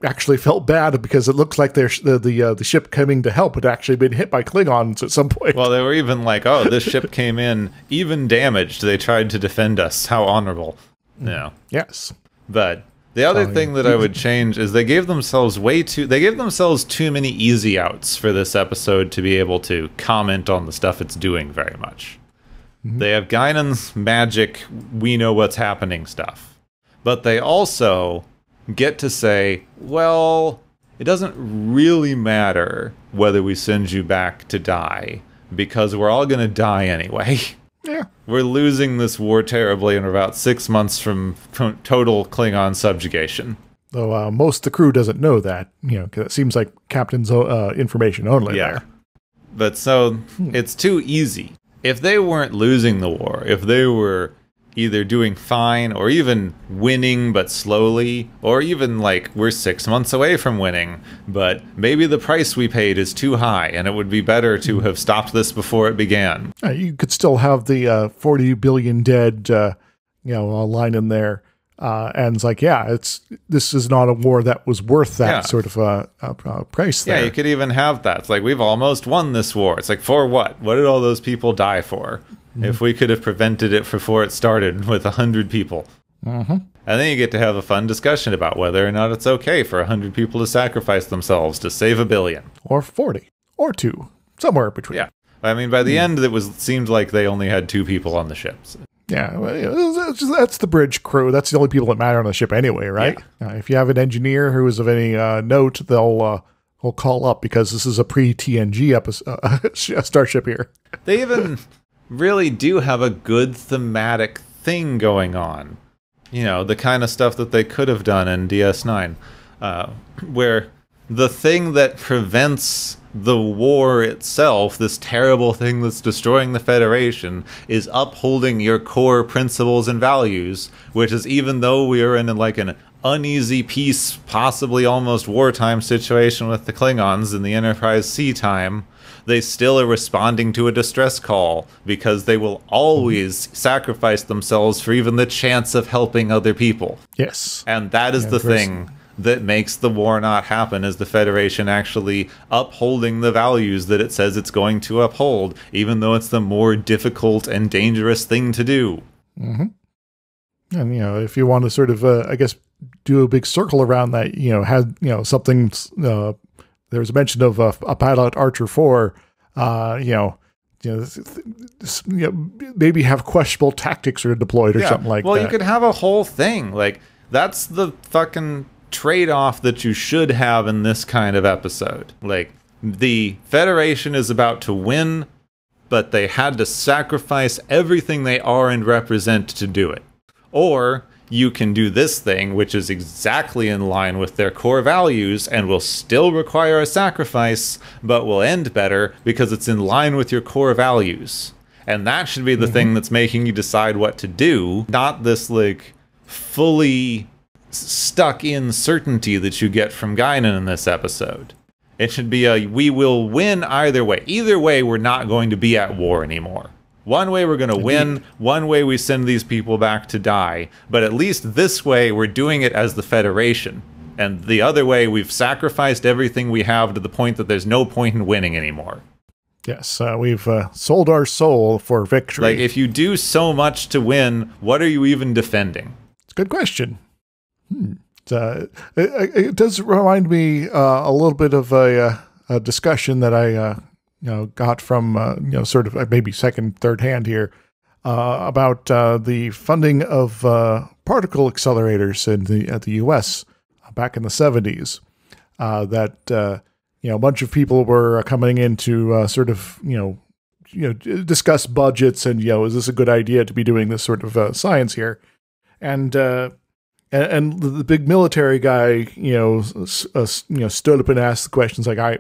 actually felt bad because it looks like their the the, uh, the ship coming to help had actually been hit by Klingons at some point. well they were even like oh this ship came in even damaged they tried to defend us how honorable no yes. But the other Oh, thing yeah. that I would change is they gave themselves way too they gave themselves too many easy outs for this episode to be able to comment on the stuff it's doing very much. They have Guinan's magic, we know what's happening stuff. But they also get to say, well, it doesn't really matter whether we send you back to die because we're all going to die anyway. Yeah. We're losing this war terribly, and we're about six months from total Klingon subjugation. Though uh, most of the crew doesn't know that, you know, because it seems like captain's uh, information only. Yeah. there. But so it's too easy. If they weren't losing the war, if they were either doing fine or even winning but slowly, or even like we're six months away from winning, but maybe the price we paid is too high and it would be better to have stopped this before it began. You could still have the uh, 40 billion dead, uh, you know, line in there. Uh, and it's like, yeah, it's this is not a war that was worth that Yeah. sort of a, uh, uh, price Yeah, there. you could even have that. It's like we've almost won this war. It's like for what? What did all those people die for? If we could have prevented it before it started with a hundred people, mm-hmm. and then you get to have a fun discussion about whether or not it's okay for a hundred people to sacrifice themselves to save a billion. or 40 or two, somewhere between. Yeah, I mean, by the end, it was seemed like they only had two people on the ships. Yeah, well, yeah, that's, the bridge crew. That's the only people that matter on the ship anyway, right? Uh, if you have an engineer who is of any uh, note, they'll uh, will call up because this is a pre TNG episode uh, starship here. They even really do have a good thematic thing going on. You know, the kind of stuff that they could have done in DS9, uh, where the thing that prevents the war itself, this terrible thing that's destroying the Federation, is upholding your core principles and values, which is even though we are in like an uneasy peace, possibly almost wartime situation with the Klingons in the Enterprise C time, they still are responding to a distress call because they will always sacrifice themselves for even the chance of helping other people. Yes. And that is Yeah, the thing that makes the war not happen is the Federation actually upholding the values that it says it's going to uphold, even though it's the more difficult and dangerous thing to do. And you know, if you want to sort of, uh, I guess, do a big circle around that, you know, had you know something. Uh, there was a mention of uh, a pilot Archer Four. Uh, you know, you know, th- th- this- you know, maybe have questionable tactics are deployed or something like well, that. Well, you could have a whole thing. Like, that's the fucking trade off that you should have in this kind of episode. Like, the Federation is about to win, but they had to sacrifice everything they are and represent to do it. Or you can do this thing, which is exactly in line with their core values and will still require a sacrifice, but will end better because it's in line with your core values. And that should be the mm-hmm. thing that's making you decide what to do, not this like fully stuck in certainty that you get from Guinan in this episode. It should be a we will win either way. Either way, we're not going to be at war anymore. One way we're going to win, one way we send these people back to die. But at least this way, we're doing it as the Federation. And the other way, we've sacrificed everything we have to the point that there's no point in winning anymore. yes, uh, we've uh, sold our soul for victory. Like, if you do so much to win, what are you even defending? It's a good question. Hmm. Uh, it, it does remind me uh, a little bit of a, uh, a discussion that I uh, you know got from uh, you know sort of uh, maybe second third hand here about the funding of particle accelerators in the at the U.S. back in the seventies. Uh, that you know a bunch of people were coming in to sort of you know you know discuss budgets and you know is this a good idea to be doing this sort of science here and and, and the, big military guy you know uh, you know stood up and asked the questions like i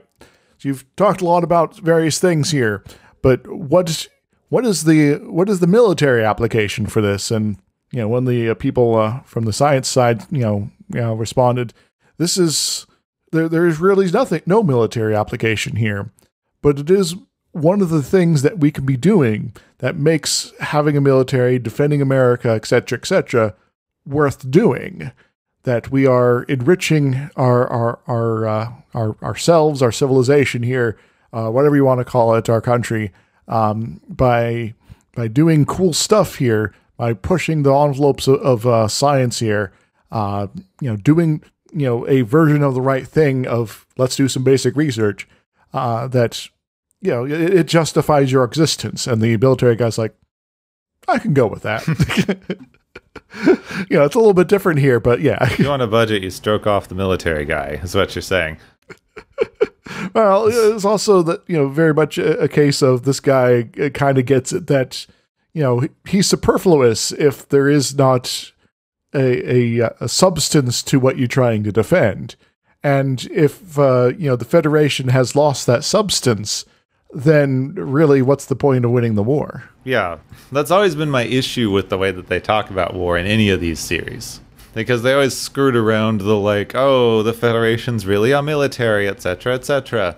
so you've talked a lot about various things here but what is what is the what is the military application for this? And you know when the uh, people uh, from the science side you know you know responded this is there there is really nothing no military application here but it is one of the things that we can be doing that makes having a military defending america etc etc worth doing that we are enriching our our our, uh, our ourselves our civilization here uh, whatever you want to call it our country um, by by doing cool stuff here by pushing the envelopes of, of uh, science here uh, you know doing you know a version of the right thing of let's do some basic research uh, that you know it, it justifies your existence. And the military guy's like i can go with that you know it's a little bit different here but yeah you want a budget, you stroke off the military guy, is what you're saying. well it's also that you know very much a, a case of this guy kind of gets it that you know he- he's superfluous if there is not a, a a substance to what you're trying to defend and if uh, you know the federation has lost that substance then really what's the point of winning the war Yeah, that's always been my issue with the way that they talk about war in any of these series. Because they always skirt around the like, oh, the Federation's really a military, etc., etc.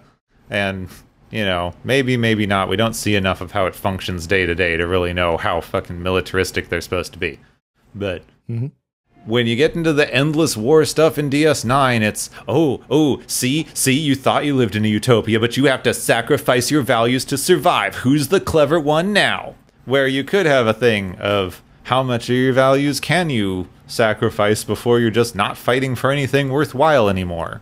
And, you know, maybe, maybe not. We don't see enough of how it functions day to day to really know how fucking militaristic they're supposed to be. But Mhm. When you get into the endless war stuff in DS9, it's, oh, oh, see, see, you thought you lived in a utopia, but you have to sacrifice your values to survive. Who's the clever one now? Where you could have a thing of how much of your values can you sacrifice before you're just not fighting for anything worthwhile anymore?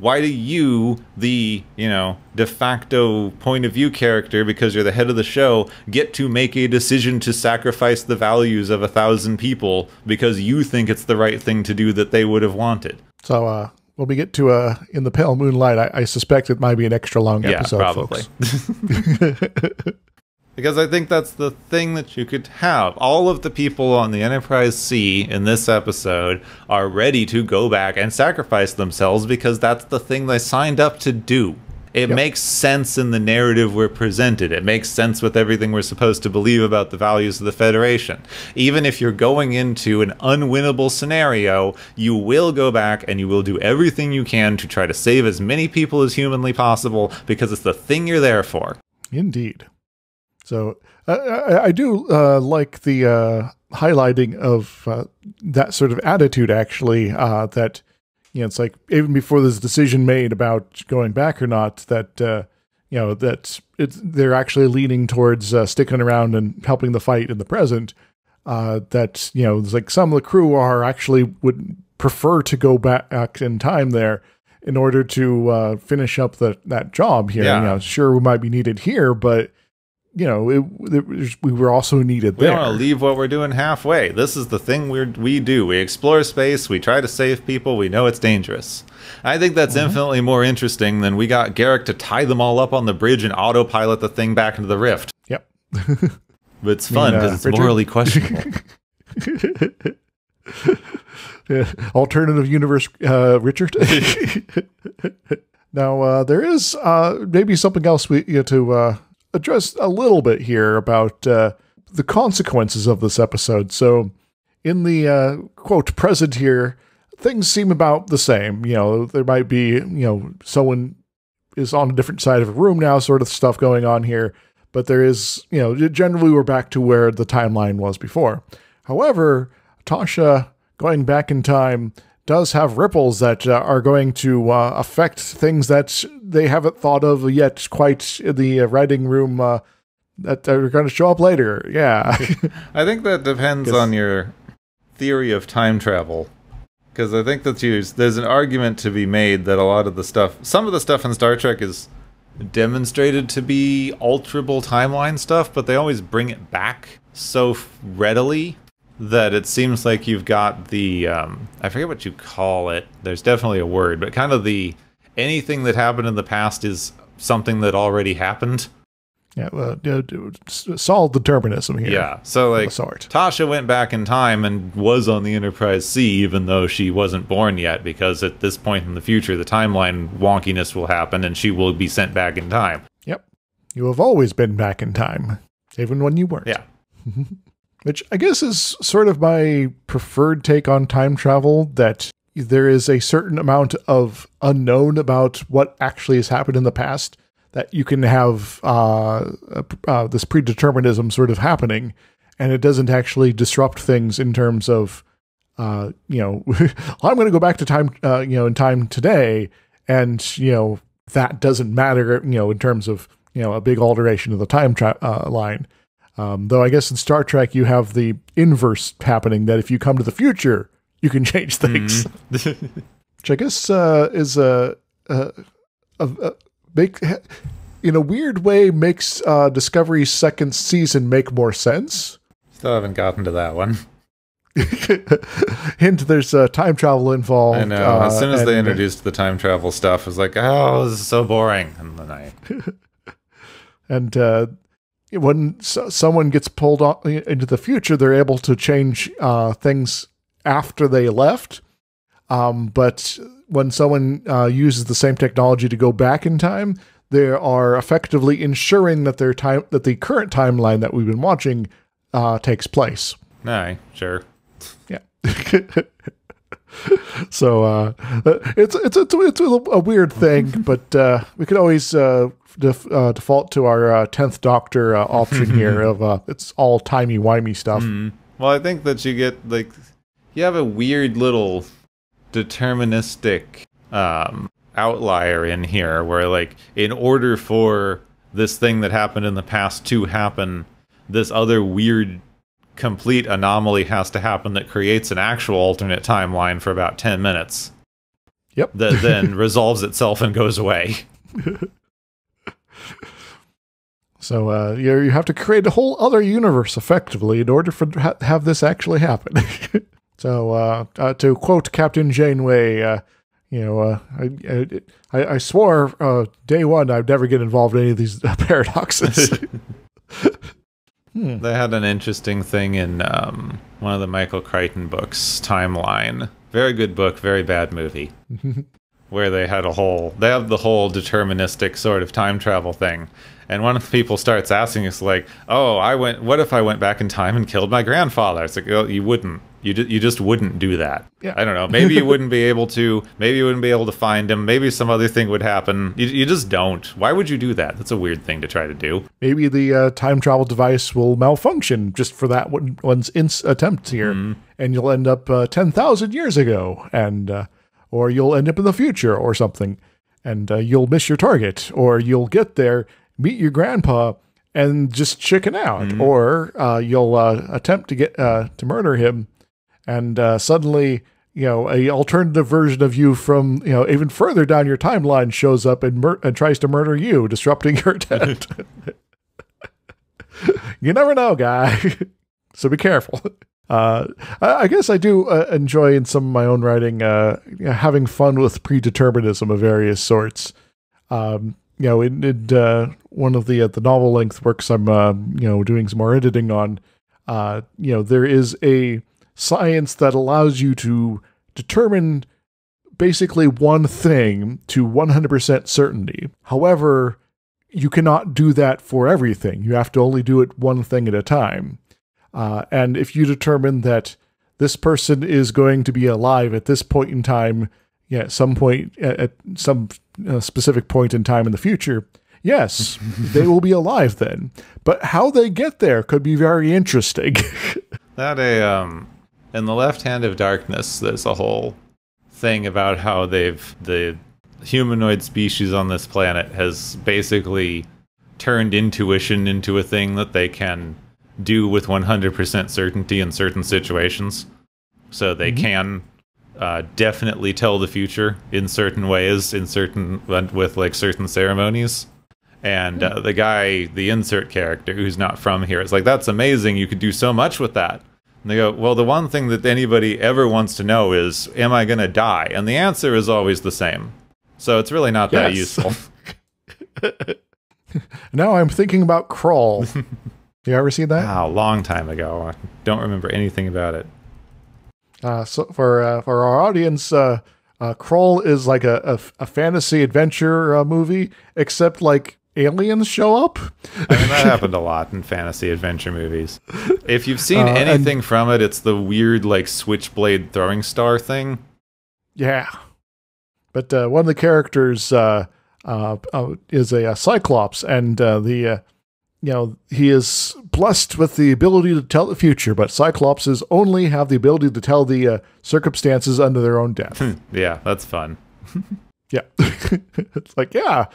Why do you, the, you know, de facto point of view character, because you're the head of the show, get to make a decision to sacrifice the values of a thousand people because you think it's the right thing to do that they would have wanted? so uh when we get to uh in the pale moonlight i, I suspect it might be an extra long Yeah, episode probably. folks Because I think that's the thing that you could have. All of the people on the Enterprise C in this episode are ready to go back and sacrifice themselves because that's the thing they signed up to do. It Yep. makes sense in the narrative we're presented. It makes sense with everything we're supposed to believe about the values of the Federation. Even if you're going into an unwinnable scenario, you will go back and you will do everything you can to try to save as many people as humanly possible because it's the thing you're there for. Indeed. So I, I, I do uh, like the uh, highlighting of uh, that sort of attitude. Actually, uh, that you know, it's like even before there's a decision made about going back or not, that uh, you know that it's they're actually leaning towards uh, sticking around and helping the fight in the present. Uh, that you know, it's like some of the crew are actually would prefer to go back in time there in order to uh, finish up the, that job here. Yeah. You know, sure, we might be needed here, but you know, it, it we were also needed We there. don't want to leave what we're doing halfway. This is the thing we we do. We explore space. We try to save people. We know it's dangerous. I think that's Mm-hmm. infinitely more interesting than we got Garak to tie them all up on the bridge and autopilot the thing back into the rift. Yep. But it's fun uh, because it's Richard? morally questionable. Alternative universe, uh, Richard. now uh, there is uh, maybe something else we you know, to uh, address a little bit here about uh, the consequences of this episode. So, in the uh, quote present here, things seem about the same. You know, there might be you know someone is on a different side of a room now, sort of stuff going on here. But there is, you know, generally we're back to where the timeline was before. However, Tasha going back in time does have ripples that uh, are going to uh, affect things that they haven't thought of yet quite in the uh, writing room uh, that are going to show up later. Yeah. I think that depends on your theory of time travel. Because I think that you, there's an argument to be made that a lot of the stuff, some of the stuff in Star Trek is demonstrated to be alterable timeline stuff, but they always bring it back so readily that it seems like you've got the, um, I forget what you call it. There's definitely a word, but kind of the anything that happened in the past is something that already happened. yeah. Well, uh, solid determinism here. Yeah. So like sort. Tasha went back in time and was on the Enterprise C even though she wasn't born yet because at this point in the future the timeline wonkiness will happen and she will be sent back in time. Yep. You have always been back in time, even when you weren't. Yeah. which I guess is sort of my preferred take on time travel that there is a certain amount of unknown about what actually has happened in the past that you can have uh, uh, this predeterminism sort of happening and it doesn't actually disrupt things in terms of uh, you know i'm going to go back to time uh, you know in time today and you know that doesn't matter you know in terms of you know a big alteration of the time tra- uh, line um, though I guess in Star Trek you have the inverse happening that if you come to the future, you can change things, which I guess uh, is a, a, a, a make in a weird way makes uh, Discovery's second season make more sense. Still haven't gotten to that one. Hint: There's uh, time travel involved. I know. as uh, soon as they introduced the time travel stuff, I was like, oh, this is so boring. And then I and uh, when s- someone gets pulled on, into the future, they're able to change uh, things after they left. Um, but when someone uh, uses the same technology to go back in time, they are effectively ensuring that their time that the current timeline that we've been watching uh, takes place. Aye, sure. Yeah. so uh, it's it's it's it's a, a weird thing, but uh, we could always uh, def, uh, default to our uh, tenth Doctor uh, option here of uh, it's all timey wimey stuff. Well, I think that you get like you have a weird little deterministic um, outlier in here, where like in order for this thing that happened in the past to happen, this other weird complete anomaly has to happen that creates an actual alternate timeline for about 10 minutes Yep. that then resolves itself and goes away. So uh, you you have to create a whole other universe effectively in order for ha- have this actually happen. so uh, uh, to quote Captain Janeway, uh, you know, uh, I, I I swore uh, day one I'd never get involved in any of these paradoxes. They had an interesting thing in um, one of the Michael Crichton books, Timeline. Very good book, very bad movie. where they had a whole, they have the whole deterministic sort of time travel thing. And one of the people starts asking us, like, oh, I went, what if I went back in time and killed my grandfather? It's like, oh, you wouldn't. You, ju- you just wouldn't do that. Yeah. I don't know. Maybe you wouldn't be able to. Maybe you wouldn't be able to find him. Maybe some other thing would happen. You, you just don't. Why would you do that? That's a weird thing to try to do. Maybe the uh, time travel device will malfunction just for that one, one's ins- attempt here, and you'll end up uh, ten thousand years ago, and uh, or you'll end up in the future or something, and uh, you'll miss your target, or you'll get there, meet your grandpa, and just chicken out, or uh, you'll uh, attempt to get uh, to murder him, and uh, suddenly. You know, a alternative version of you from you know even further down your timeline shows up and, mur- and tries to murder you, disrupting your attempt. you never know, guy. so be careful. Uh, I, I guess I do uh, enjoy in some of my own writing uh, having fun with predeterminism of various sorts. Um, you know, in, in uh, one of the uh, the novel length works I'm uh, you know doing some more editing on, uh, you know, there is a science that allows you to determine basically one thing to 100% certainty. However, you cannot do that for everything. You have to only do it one thing at a time. Uh, and if you determine that this person is going to be alive at this point in time, yeah, at some point, at, at some uh, specific point in time in the future, yes, they will be alive then. But how they get there could be very interesting. That a um in the left hand of darkness there's a whole thing about how they've the humanoid species on this planet has basically turned intuition into a thing that they can do with 100% certainty in certain situations. So they can uh, definitely tell the future in certain ways, in certain with like certain ceremonies. And uh, the guy, the insert character who's not from here, is like, "That's amazing! You could do so much with that." And they go, "Well, the one thing that anybody ever wants to know is, am I going to die?" And the answer is always the same. So it's really not that useful. now I'm thinking about Krull. you ever see that? wow, long time ago. I don't remember anything about it. Uh, so for uh, for our audience, uh, uh, Krull is like a, a, a fantasy adventure uh, movie, except like aliens show up. I mean, that happened a lot in fantasy adventure movies. If you've seen Uh, and- anything from it, it's the weird like switchblade throwing star thing. Yeah, but uh, one of the characters uh, uh, uh, is a, uh Cyclops, and uh, the uh, you know he is blessed with the ability to tell the future, but Cyclopses only have the ability to tell the uh, circumstances under their own death. Yeah, that's fun. Yeah. it's like, yeah,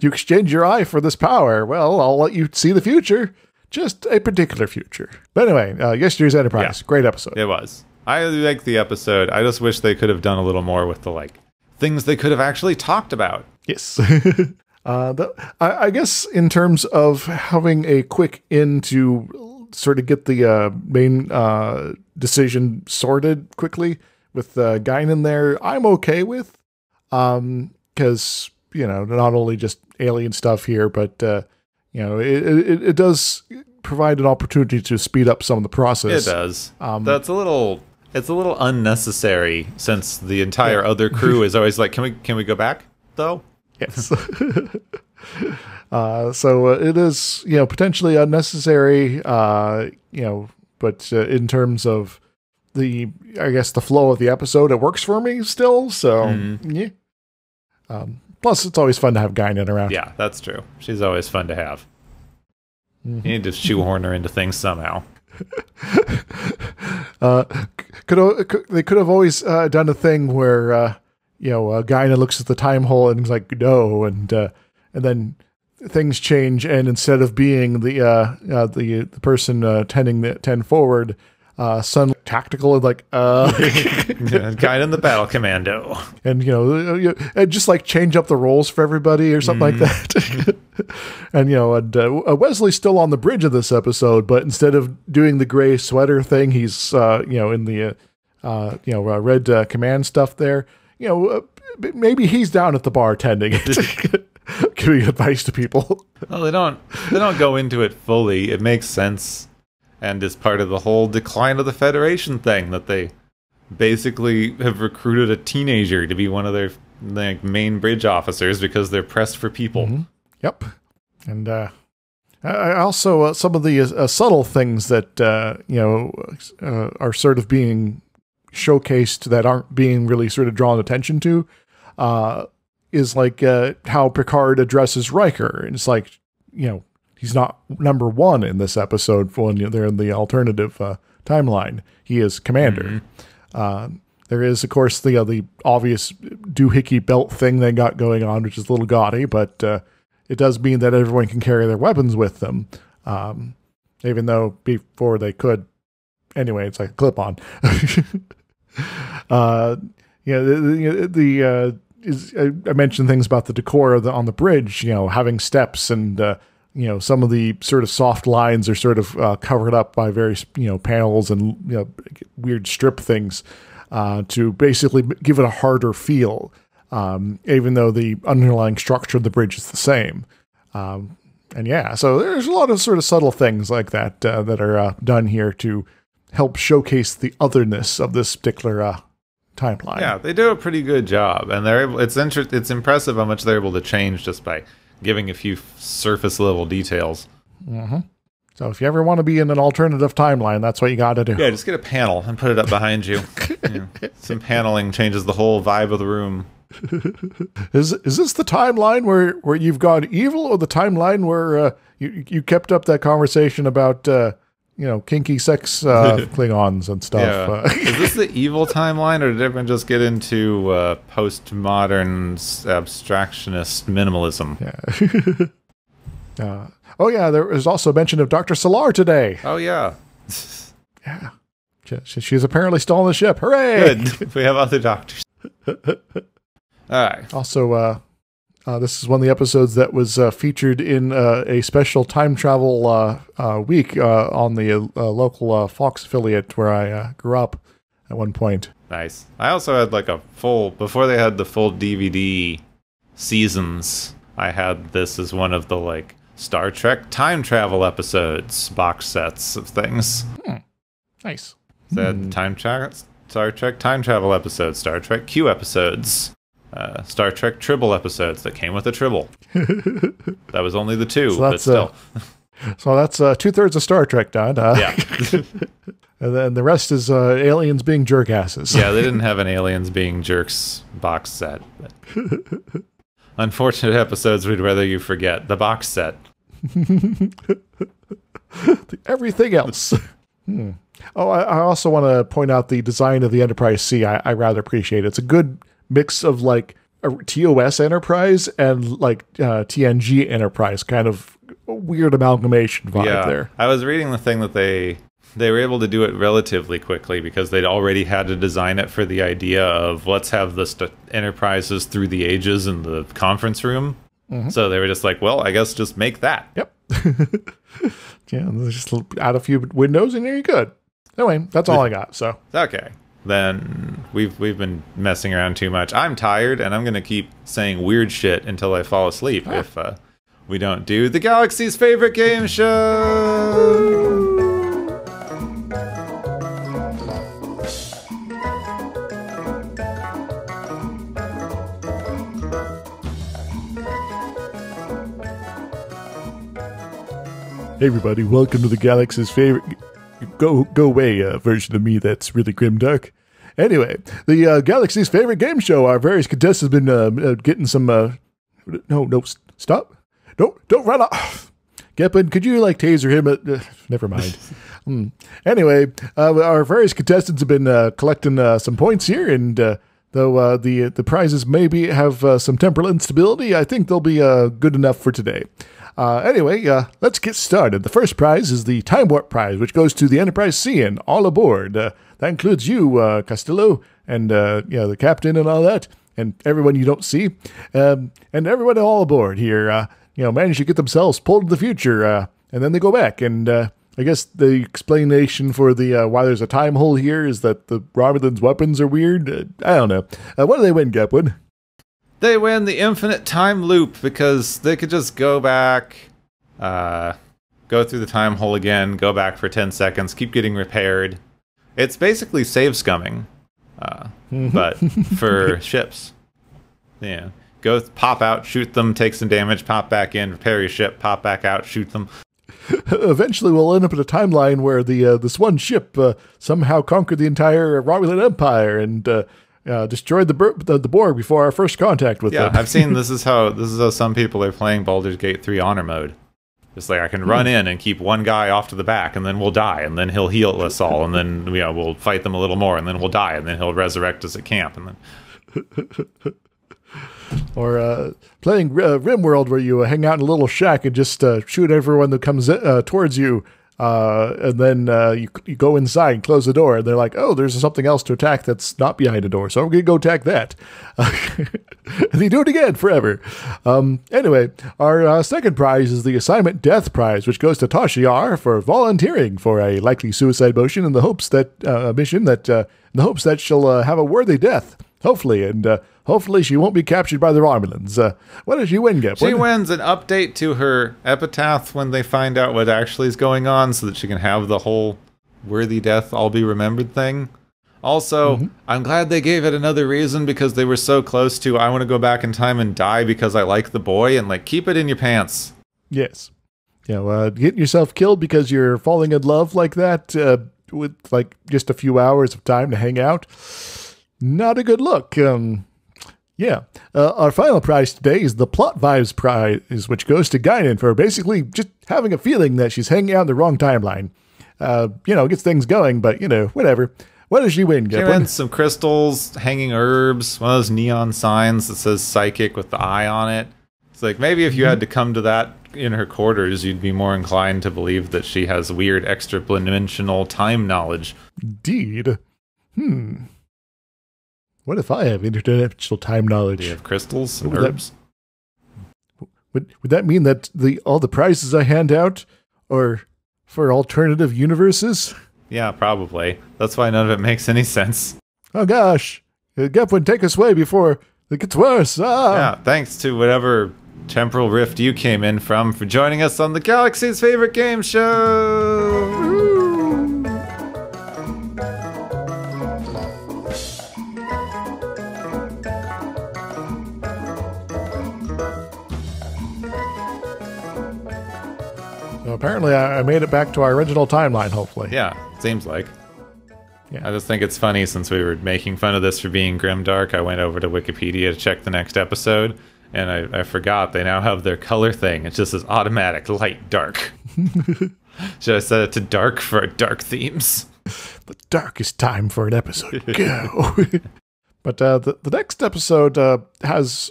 you exchange your eye for this power. Well, I'll let you see the future, just a particular future. But anyway, uh, Yesterday's Enterprise, great episode. It was. I like the episode. I just wish they could have done a little more with the like things they could have actually talked about. Yes. uh, the, I, I guess in terms of having a quick in to sort of get the uh, main uh, decision sorted quickly with uh, Guinan there, I'm okay with. Because, you know, not only just alien stuff here, but, uh, you know, it, it, it does provide an opportunity to speed up some of the process. It does. Um, That's a little. It's a little unnecessary since the entire other crew is always like, "Can we? Can we go back?" Though. Yes. uh, so uh, it is, you know, potentially unnecessary, uh, you know, but uh, in terms of the, I guess, the flow of the episode, it works for me still. So, yeah. Um, plus, it's always fun to have Guinan around. Yeah, that's true. She's always fun to have. Mm-hmm. You need to shoehorn her into things somehow. Uh, could, could they could have always uh, done a thing where uh, you know uh, Guinan looks at the time hole and is like no, and uh, and then things change, and instead of being the uh, uh, the the person uh, tending the ten forward, uh, Sun tactical and like uh, Guide in the battle commando. and you know you- and just like change up the roles for everybody or something like that. and you know, and uh, Wesley's still on the bridge of this episode, but instead of doing the gray sweater thing, he's uh, you know in the uh, uh, you know uh, red uh, command stuff there. You know, uh, maybe he's down at the bar tending giving advice to people. Well, they don't they don't go into it fully. It makes sense, and is part of the whole decline of the Federation thing that they basically have recruited a teenager to be one of their like main bridge officers because they're pressed for people. Yep. And uh, I I also uh, some of the uh, subtle things that uh, you know uh, are sort of being showcased that aren't being really sort of drawn attention to uh, is like uh, how Picard addresses Riker. And it's like you know he's not number one in this episode when they're in the alternative uh, timeline. He is commander. Uh, there is, of course, the uh, the obvious doohickey belt thing they got going on, which is a little gaudy, but uh, it does mean that everyone can carry their weapons with them, um, even though before they could. Anyway, it's like a clip on. uh, yeah, the the, the uh, is I, I mentioned things about the decor the, on the bridge. You know, having steps and uh, you know some of the sort of soft lines are sort of uh, covered up by various you know panels and you know weird strip things uh, to basically give it a harder feel, um, even though the underlying structure of the bridge is the same. Um, and yeah, so there's a lot of sort of subtle things like that uh, that are uh, done here to help showcase the otherness of this particular uh, timeline. Yeah, they do a pretty good job, and they're able. It's inter- It's impressive how much they're able to change just by giving a few surface level details. So if you ever want to be in an alternative timeline, that's what you got to do. Yeah, just get a panel and put it up behind you. You know, some paneling changes the whole vibe of the room. Is is this the timeline where where you've gone evil, or the timeline where uh, you you kept up that conversation about uh, you know kinky sex uh, Klingons and stuff? Yeah. Uh, Is this the evil timeline, or did everyone just get into uh, postmodern abstractionist minimalism? uh, oh yeah, there was also mention of Doctor Selar today. Oh yeah, Yeah, she, she's apparently still on the ship. Hooray! good. we have other doctors. All right. Also, uh, uh, this is one of the episodes that was uh, featured in uh, a special time travel uh, uh, week uh, on the uh, local uh, Fox affiliate where I uh, grew up at one point. Nice. I also had like a full before they had the full DVD seasons. I had this as one of the like Star Trek time travel episodes box sets of things. Nice. They had time tra- Star Trek time travel episodes, Star Trek Q episodes, uh, Star Trek Tribble episodes that came with a Tribble. that was only the two, but that's, uh, still. So that's uh, two thirds of Star Trek done. Uh, yeah. And then the rest is uh, aliens being jerkasses. yeah, they didn't have an aliens being jerks box set. But unfortunate episodes we'd rather you forget. The box set. Everything else. Hmm. Oh, I, I also want to point out the design of the Enterprise C. I, I rather appreciate. it. It's a good mix of like a TOS Enterprise and like uh, TNG Enterprise, kind of weird amalgamation vibe yeah. there. I was reading the thing that they they were able to do it relatively quickly because they'd already had to design it for the idea of let's have the st- enterprises through the ages in the conference room. So they were just like, well, I guess just make that. Yep. yeah, just add a few windows and you're good. Anyway, that's all I got. So Okay. Then we've we've been messing around too much. I'm tired and I'm gonna keep saying weird shit until I fall asleep if uh, we don't do the galaxy's favorite game show. Hey everybody, welcome to the Galaxy's favorite go go away uh, version of me that's really grim dark. Anyway, the uh, Galaxy's favorite game show. Our various contestants have been uh, uh, getting some. Uh, no, no, stop! Don't don't run off. Gepwin, could you like taser him? At, uh, never mind. Hmm. Anyway, uh, our various contestants have been uh, collecting uh, some points here, and uh, though uh, the the prizes maybe have uh, some temporal instability, I think they'll be uh, good enough for today. Uh, anyway, uh, let's get started. The first prize is the Time Warp Prize, which goes to the Enterprise C and all aboard. Uh, that includes you, uh, Castillo, and uh, yeah, the captain and all that, and everyone you don't see, um, and everyone all aboard here. Uh, you know, manage to get themselves pulled to the future, and then they go back. And I guess the explanation for the why there's a time hole here is that the Romulans' weapons are weird. I don't know. What do they win, Gepwood? They win the infinite time loop because they could just go back, uh, go through the time hole again, go back for 10 seconds, keep getting repaired. It's basically save scumming, uh, but for ships. Yeah. Go pop out, shoot them, take some damage, pop back in, repair your ship, pop back out, shoot them. Eventually, we'll end up in a timeline where the uh, this one ship uh, somehow conquered the entire Romulan Empire and uh, destroyed the, the the Borg before our first contact with Yeah, them. I've seen this is how this is how some people are playing Baldur's Gate 3 honor mode. Just like I can run in and keep one guy off to the back, and then we'll die, and then he'll heal us all, and then you know we'll fight them a little more, and then we'll die, and then he'll resurrect us at camp, and then or uh, playing uh, RimWorld where you uh, hang out in a little shack and just uh, shoot everyone that comes uh, towards you. Uh, and then uh, you, you go inside and close the door, and they're like, "Oh, there's something else to attack that's not behind a door, so I'm gonna go attack that." and you do it again forever. Um, anyway, our uh, second prize is the assignment death prize, which goes to Tasha Yar for volunteering for a likely suicide motion in the hopes that uh, mission that uh, in the hopes that she'll uh, have a worthy death, hopefully, and hopefully she won't be captured by the Romulans. Uh, what does she win, Gip? she wins an update to her epitaph when they find out what actually is going on, so that she can have the whole worthy death, all be remembered thing. Also, I'm glad they gave it another reason because they were so close to I want to go back in time and die because I like the boy and like keep it in your pants. Yes. You know, uh, getting yourself killed because you're falling in love like that uh, with like just a few hours of time to hang out. Not a good look. Um, yeah. Uh, our final prize today is the Plot Vibes Prize, which goes to Guinan for basically just having a feeling that she's hanging out in the wrong timeline. Uh, you know, gets things going, but, you know, whatever. What does she win, She Gepwin? wins some crystals, hanging herbs, one of those neon signs that says psychic with the eye on it. It's like maybe if you had to come to that in her quarters, you'd be more inclined to believe that she has weird extra dimensional time knowledge. Indeed. Hmm. What if I have interdimensional time knowledge? Do you have crystals and would that- herbs? Would would that mean that the all the prizes I hand out are for alternative universes? Yeah, probably. That's why none of it makes any sense. Oh gosh, uh, Gepwin, take us away before it gets worse. Ah, Yeah, thanks to whatever temporal rift you came in from for joining us on the galaxy's favorite game show. Apparently, I, I made it back to our original timeline. Hopefully, Yeah, seems like. Yeah. I just think it's funny since we were making fun of this for being grimdark. I went over to Wikipedia to check the next episode, and I, I forgot they now have their color thing. It's just this automatic light dark. Should I set it to dark for dark themes? the darkest time for an episode. Go. but uh, the the next episode uh, has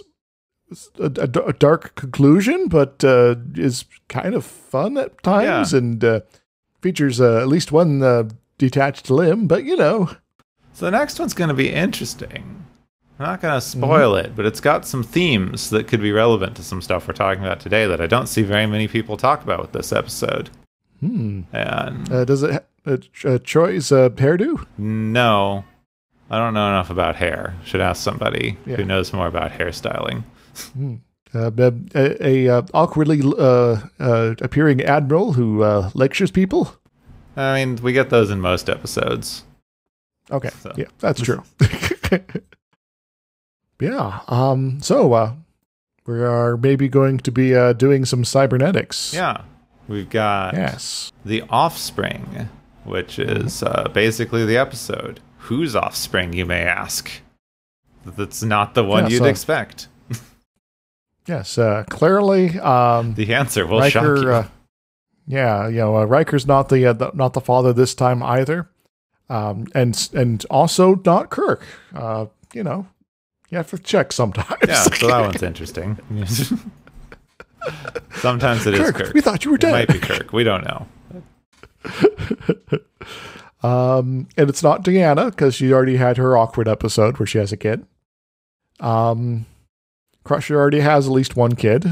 a, a- a dark conclusion, but uh, is kind of fun at times Yeah. and uh, features uh, at least one uh, detached limb. But you know, So the next one's going to be interesting. I'm not going to spoil it, but it's got some themes that could be relevant to some stuff we're talking about today that I don't see very many people talk about with this episode. hmm, And uh, does it ha- uh, uh, Troi's uh, hairdo? no, I don't know enough about hair. Should ask somebody Yeah. who knows more about hairstyling. Uh, a, a uh, awkwardly uh, uh, appearing admiral who uh, lectures people. I mean, we get those in most episodes. Okay, So- yeah, that's true. yeah. Um. So, uh, we are maybe going to be uh, doing some cybernetics. Yeah. We've got Yes. The Offspring, which is uh, basically the episode. Whose offspring, you may ask? That's not the one Yeah, you'd so- expect. Yes. Uh, clearly, um, The answer will shock you. Uh, yeah, you know, uh, Riker's not the, uh, the not the father this time either, um, and and also not Kirk. Uh, you know, you have to check sometimes. yeah, so that one's interesting. Sometimes it is Kirk, Kirk. we thought you were It might be Kirk. We don't know. Um, and it's not Deanna because she already had her awkward episode where she has a kid. Um, Crusher already has at least one kid.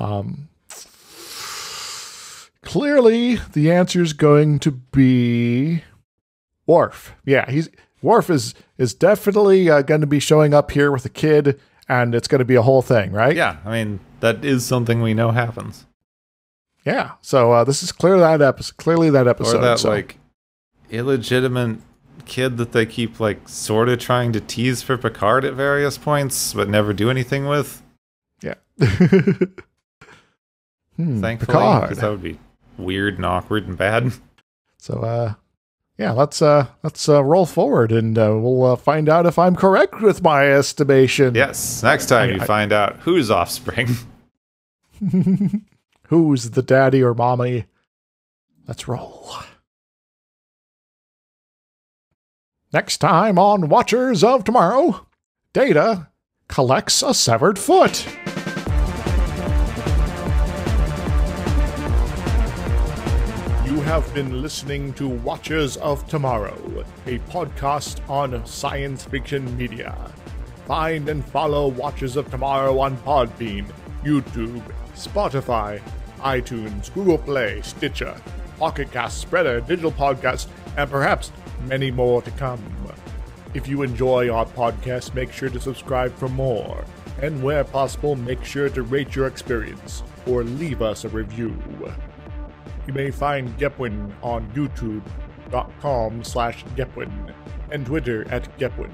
Um, clearly, the answer is going to be Worf. Yeah, he's Worf is is definitely uh, going to be showing up here with a kid and it's going to be a whole thing, right? Yeah, I mean that is something we know happens. Yeah. So uh, this is clearly that episode. Clearly that episode. or that so- like illegitimate kid that they keep like sort of trying to tease for Picard at various points, but never do anything with. yeah. hmm, Thankfully, Picard. because that would be weird and awkward and bad. So uh yeah, let's uh let's uh roll forward and uh, we'll uh, find out if I'm correct with my estimation. yes, next time I- you I- find out whose offspring. Who's the daddy or mommy? Let's roll. Next time on Watchers of Tomorrow, Data collects a severed foot. You have been listening to Watchers of Tomorrow, a podcast on science fiction media. Find and follow Watchers of Tomorrow on Podbean, YouTube, Spotify, iTunes, Google Play, Stitcher, Pocket Cast, Spreaker, Digital Podcast, and perhaps many more to come. If you enjoy our podcast, make sure to subscribe for more. And where possible, make sure to rate your experience or leave us a review. You may find Gepwin on youtube.com slash Gepwin and Twitter at Gepwin.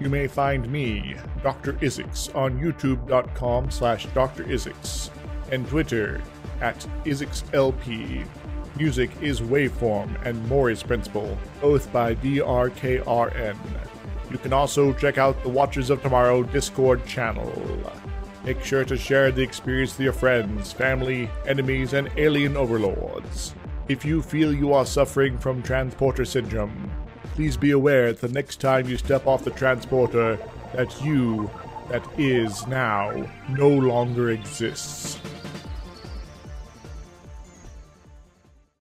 You may find me, Dr. Izixs, on youtube.com slash Dr. Izixs and Twitter at IzixsLP. Music is Waveform and Mori's Principle, both by DRKRN. You can also check out the Watchers of Tomorrow Discord channel. Make sure to share the experience with your friends, family, enemies, and alien overlords. If you feel you are suffering from transporter syndrome, please be aware that the next time you step off the transporter, that you, that is now, no longer exists.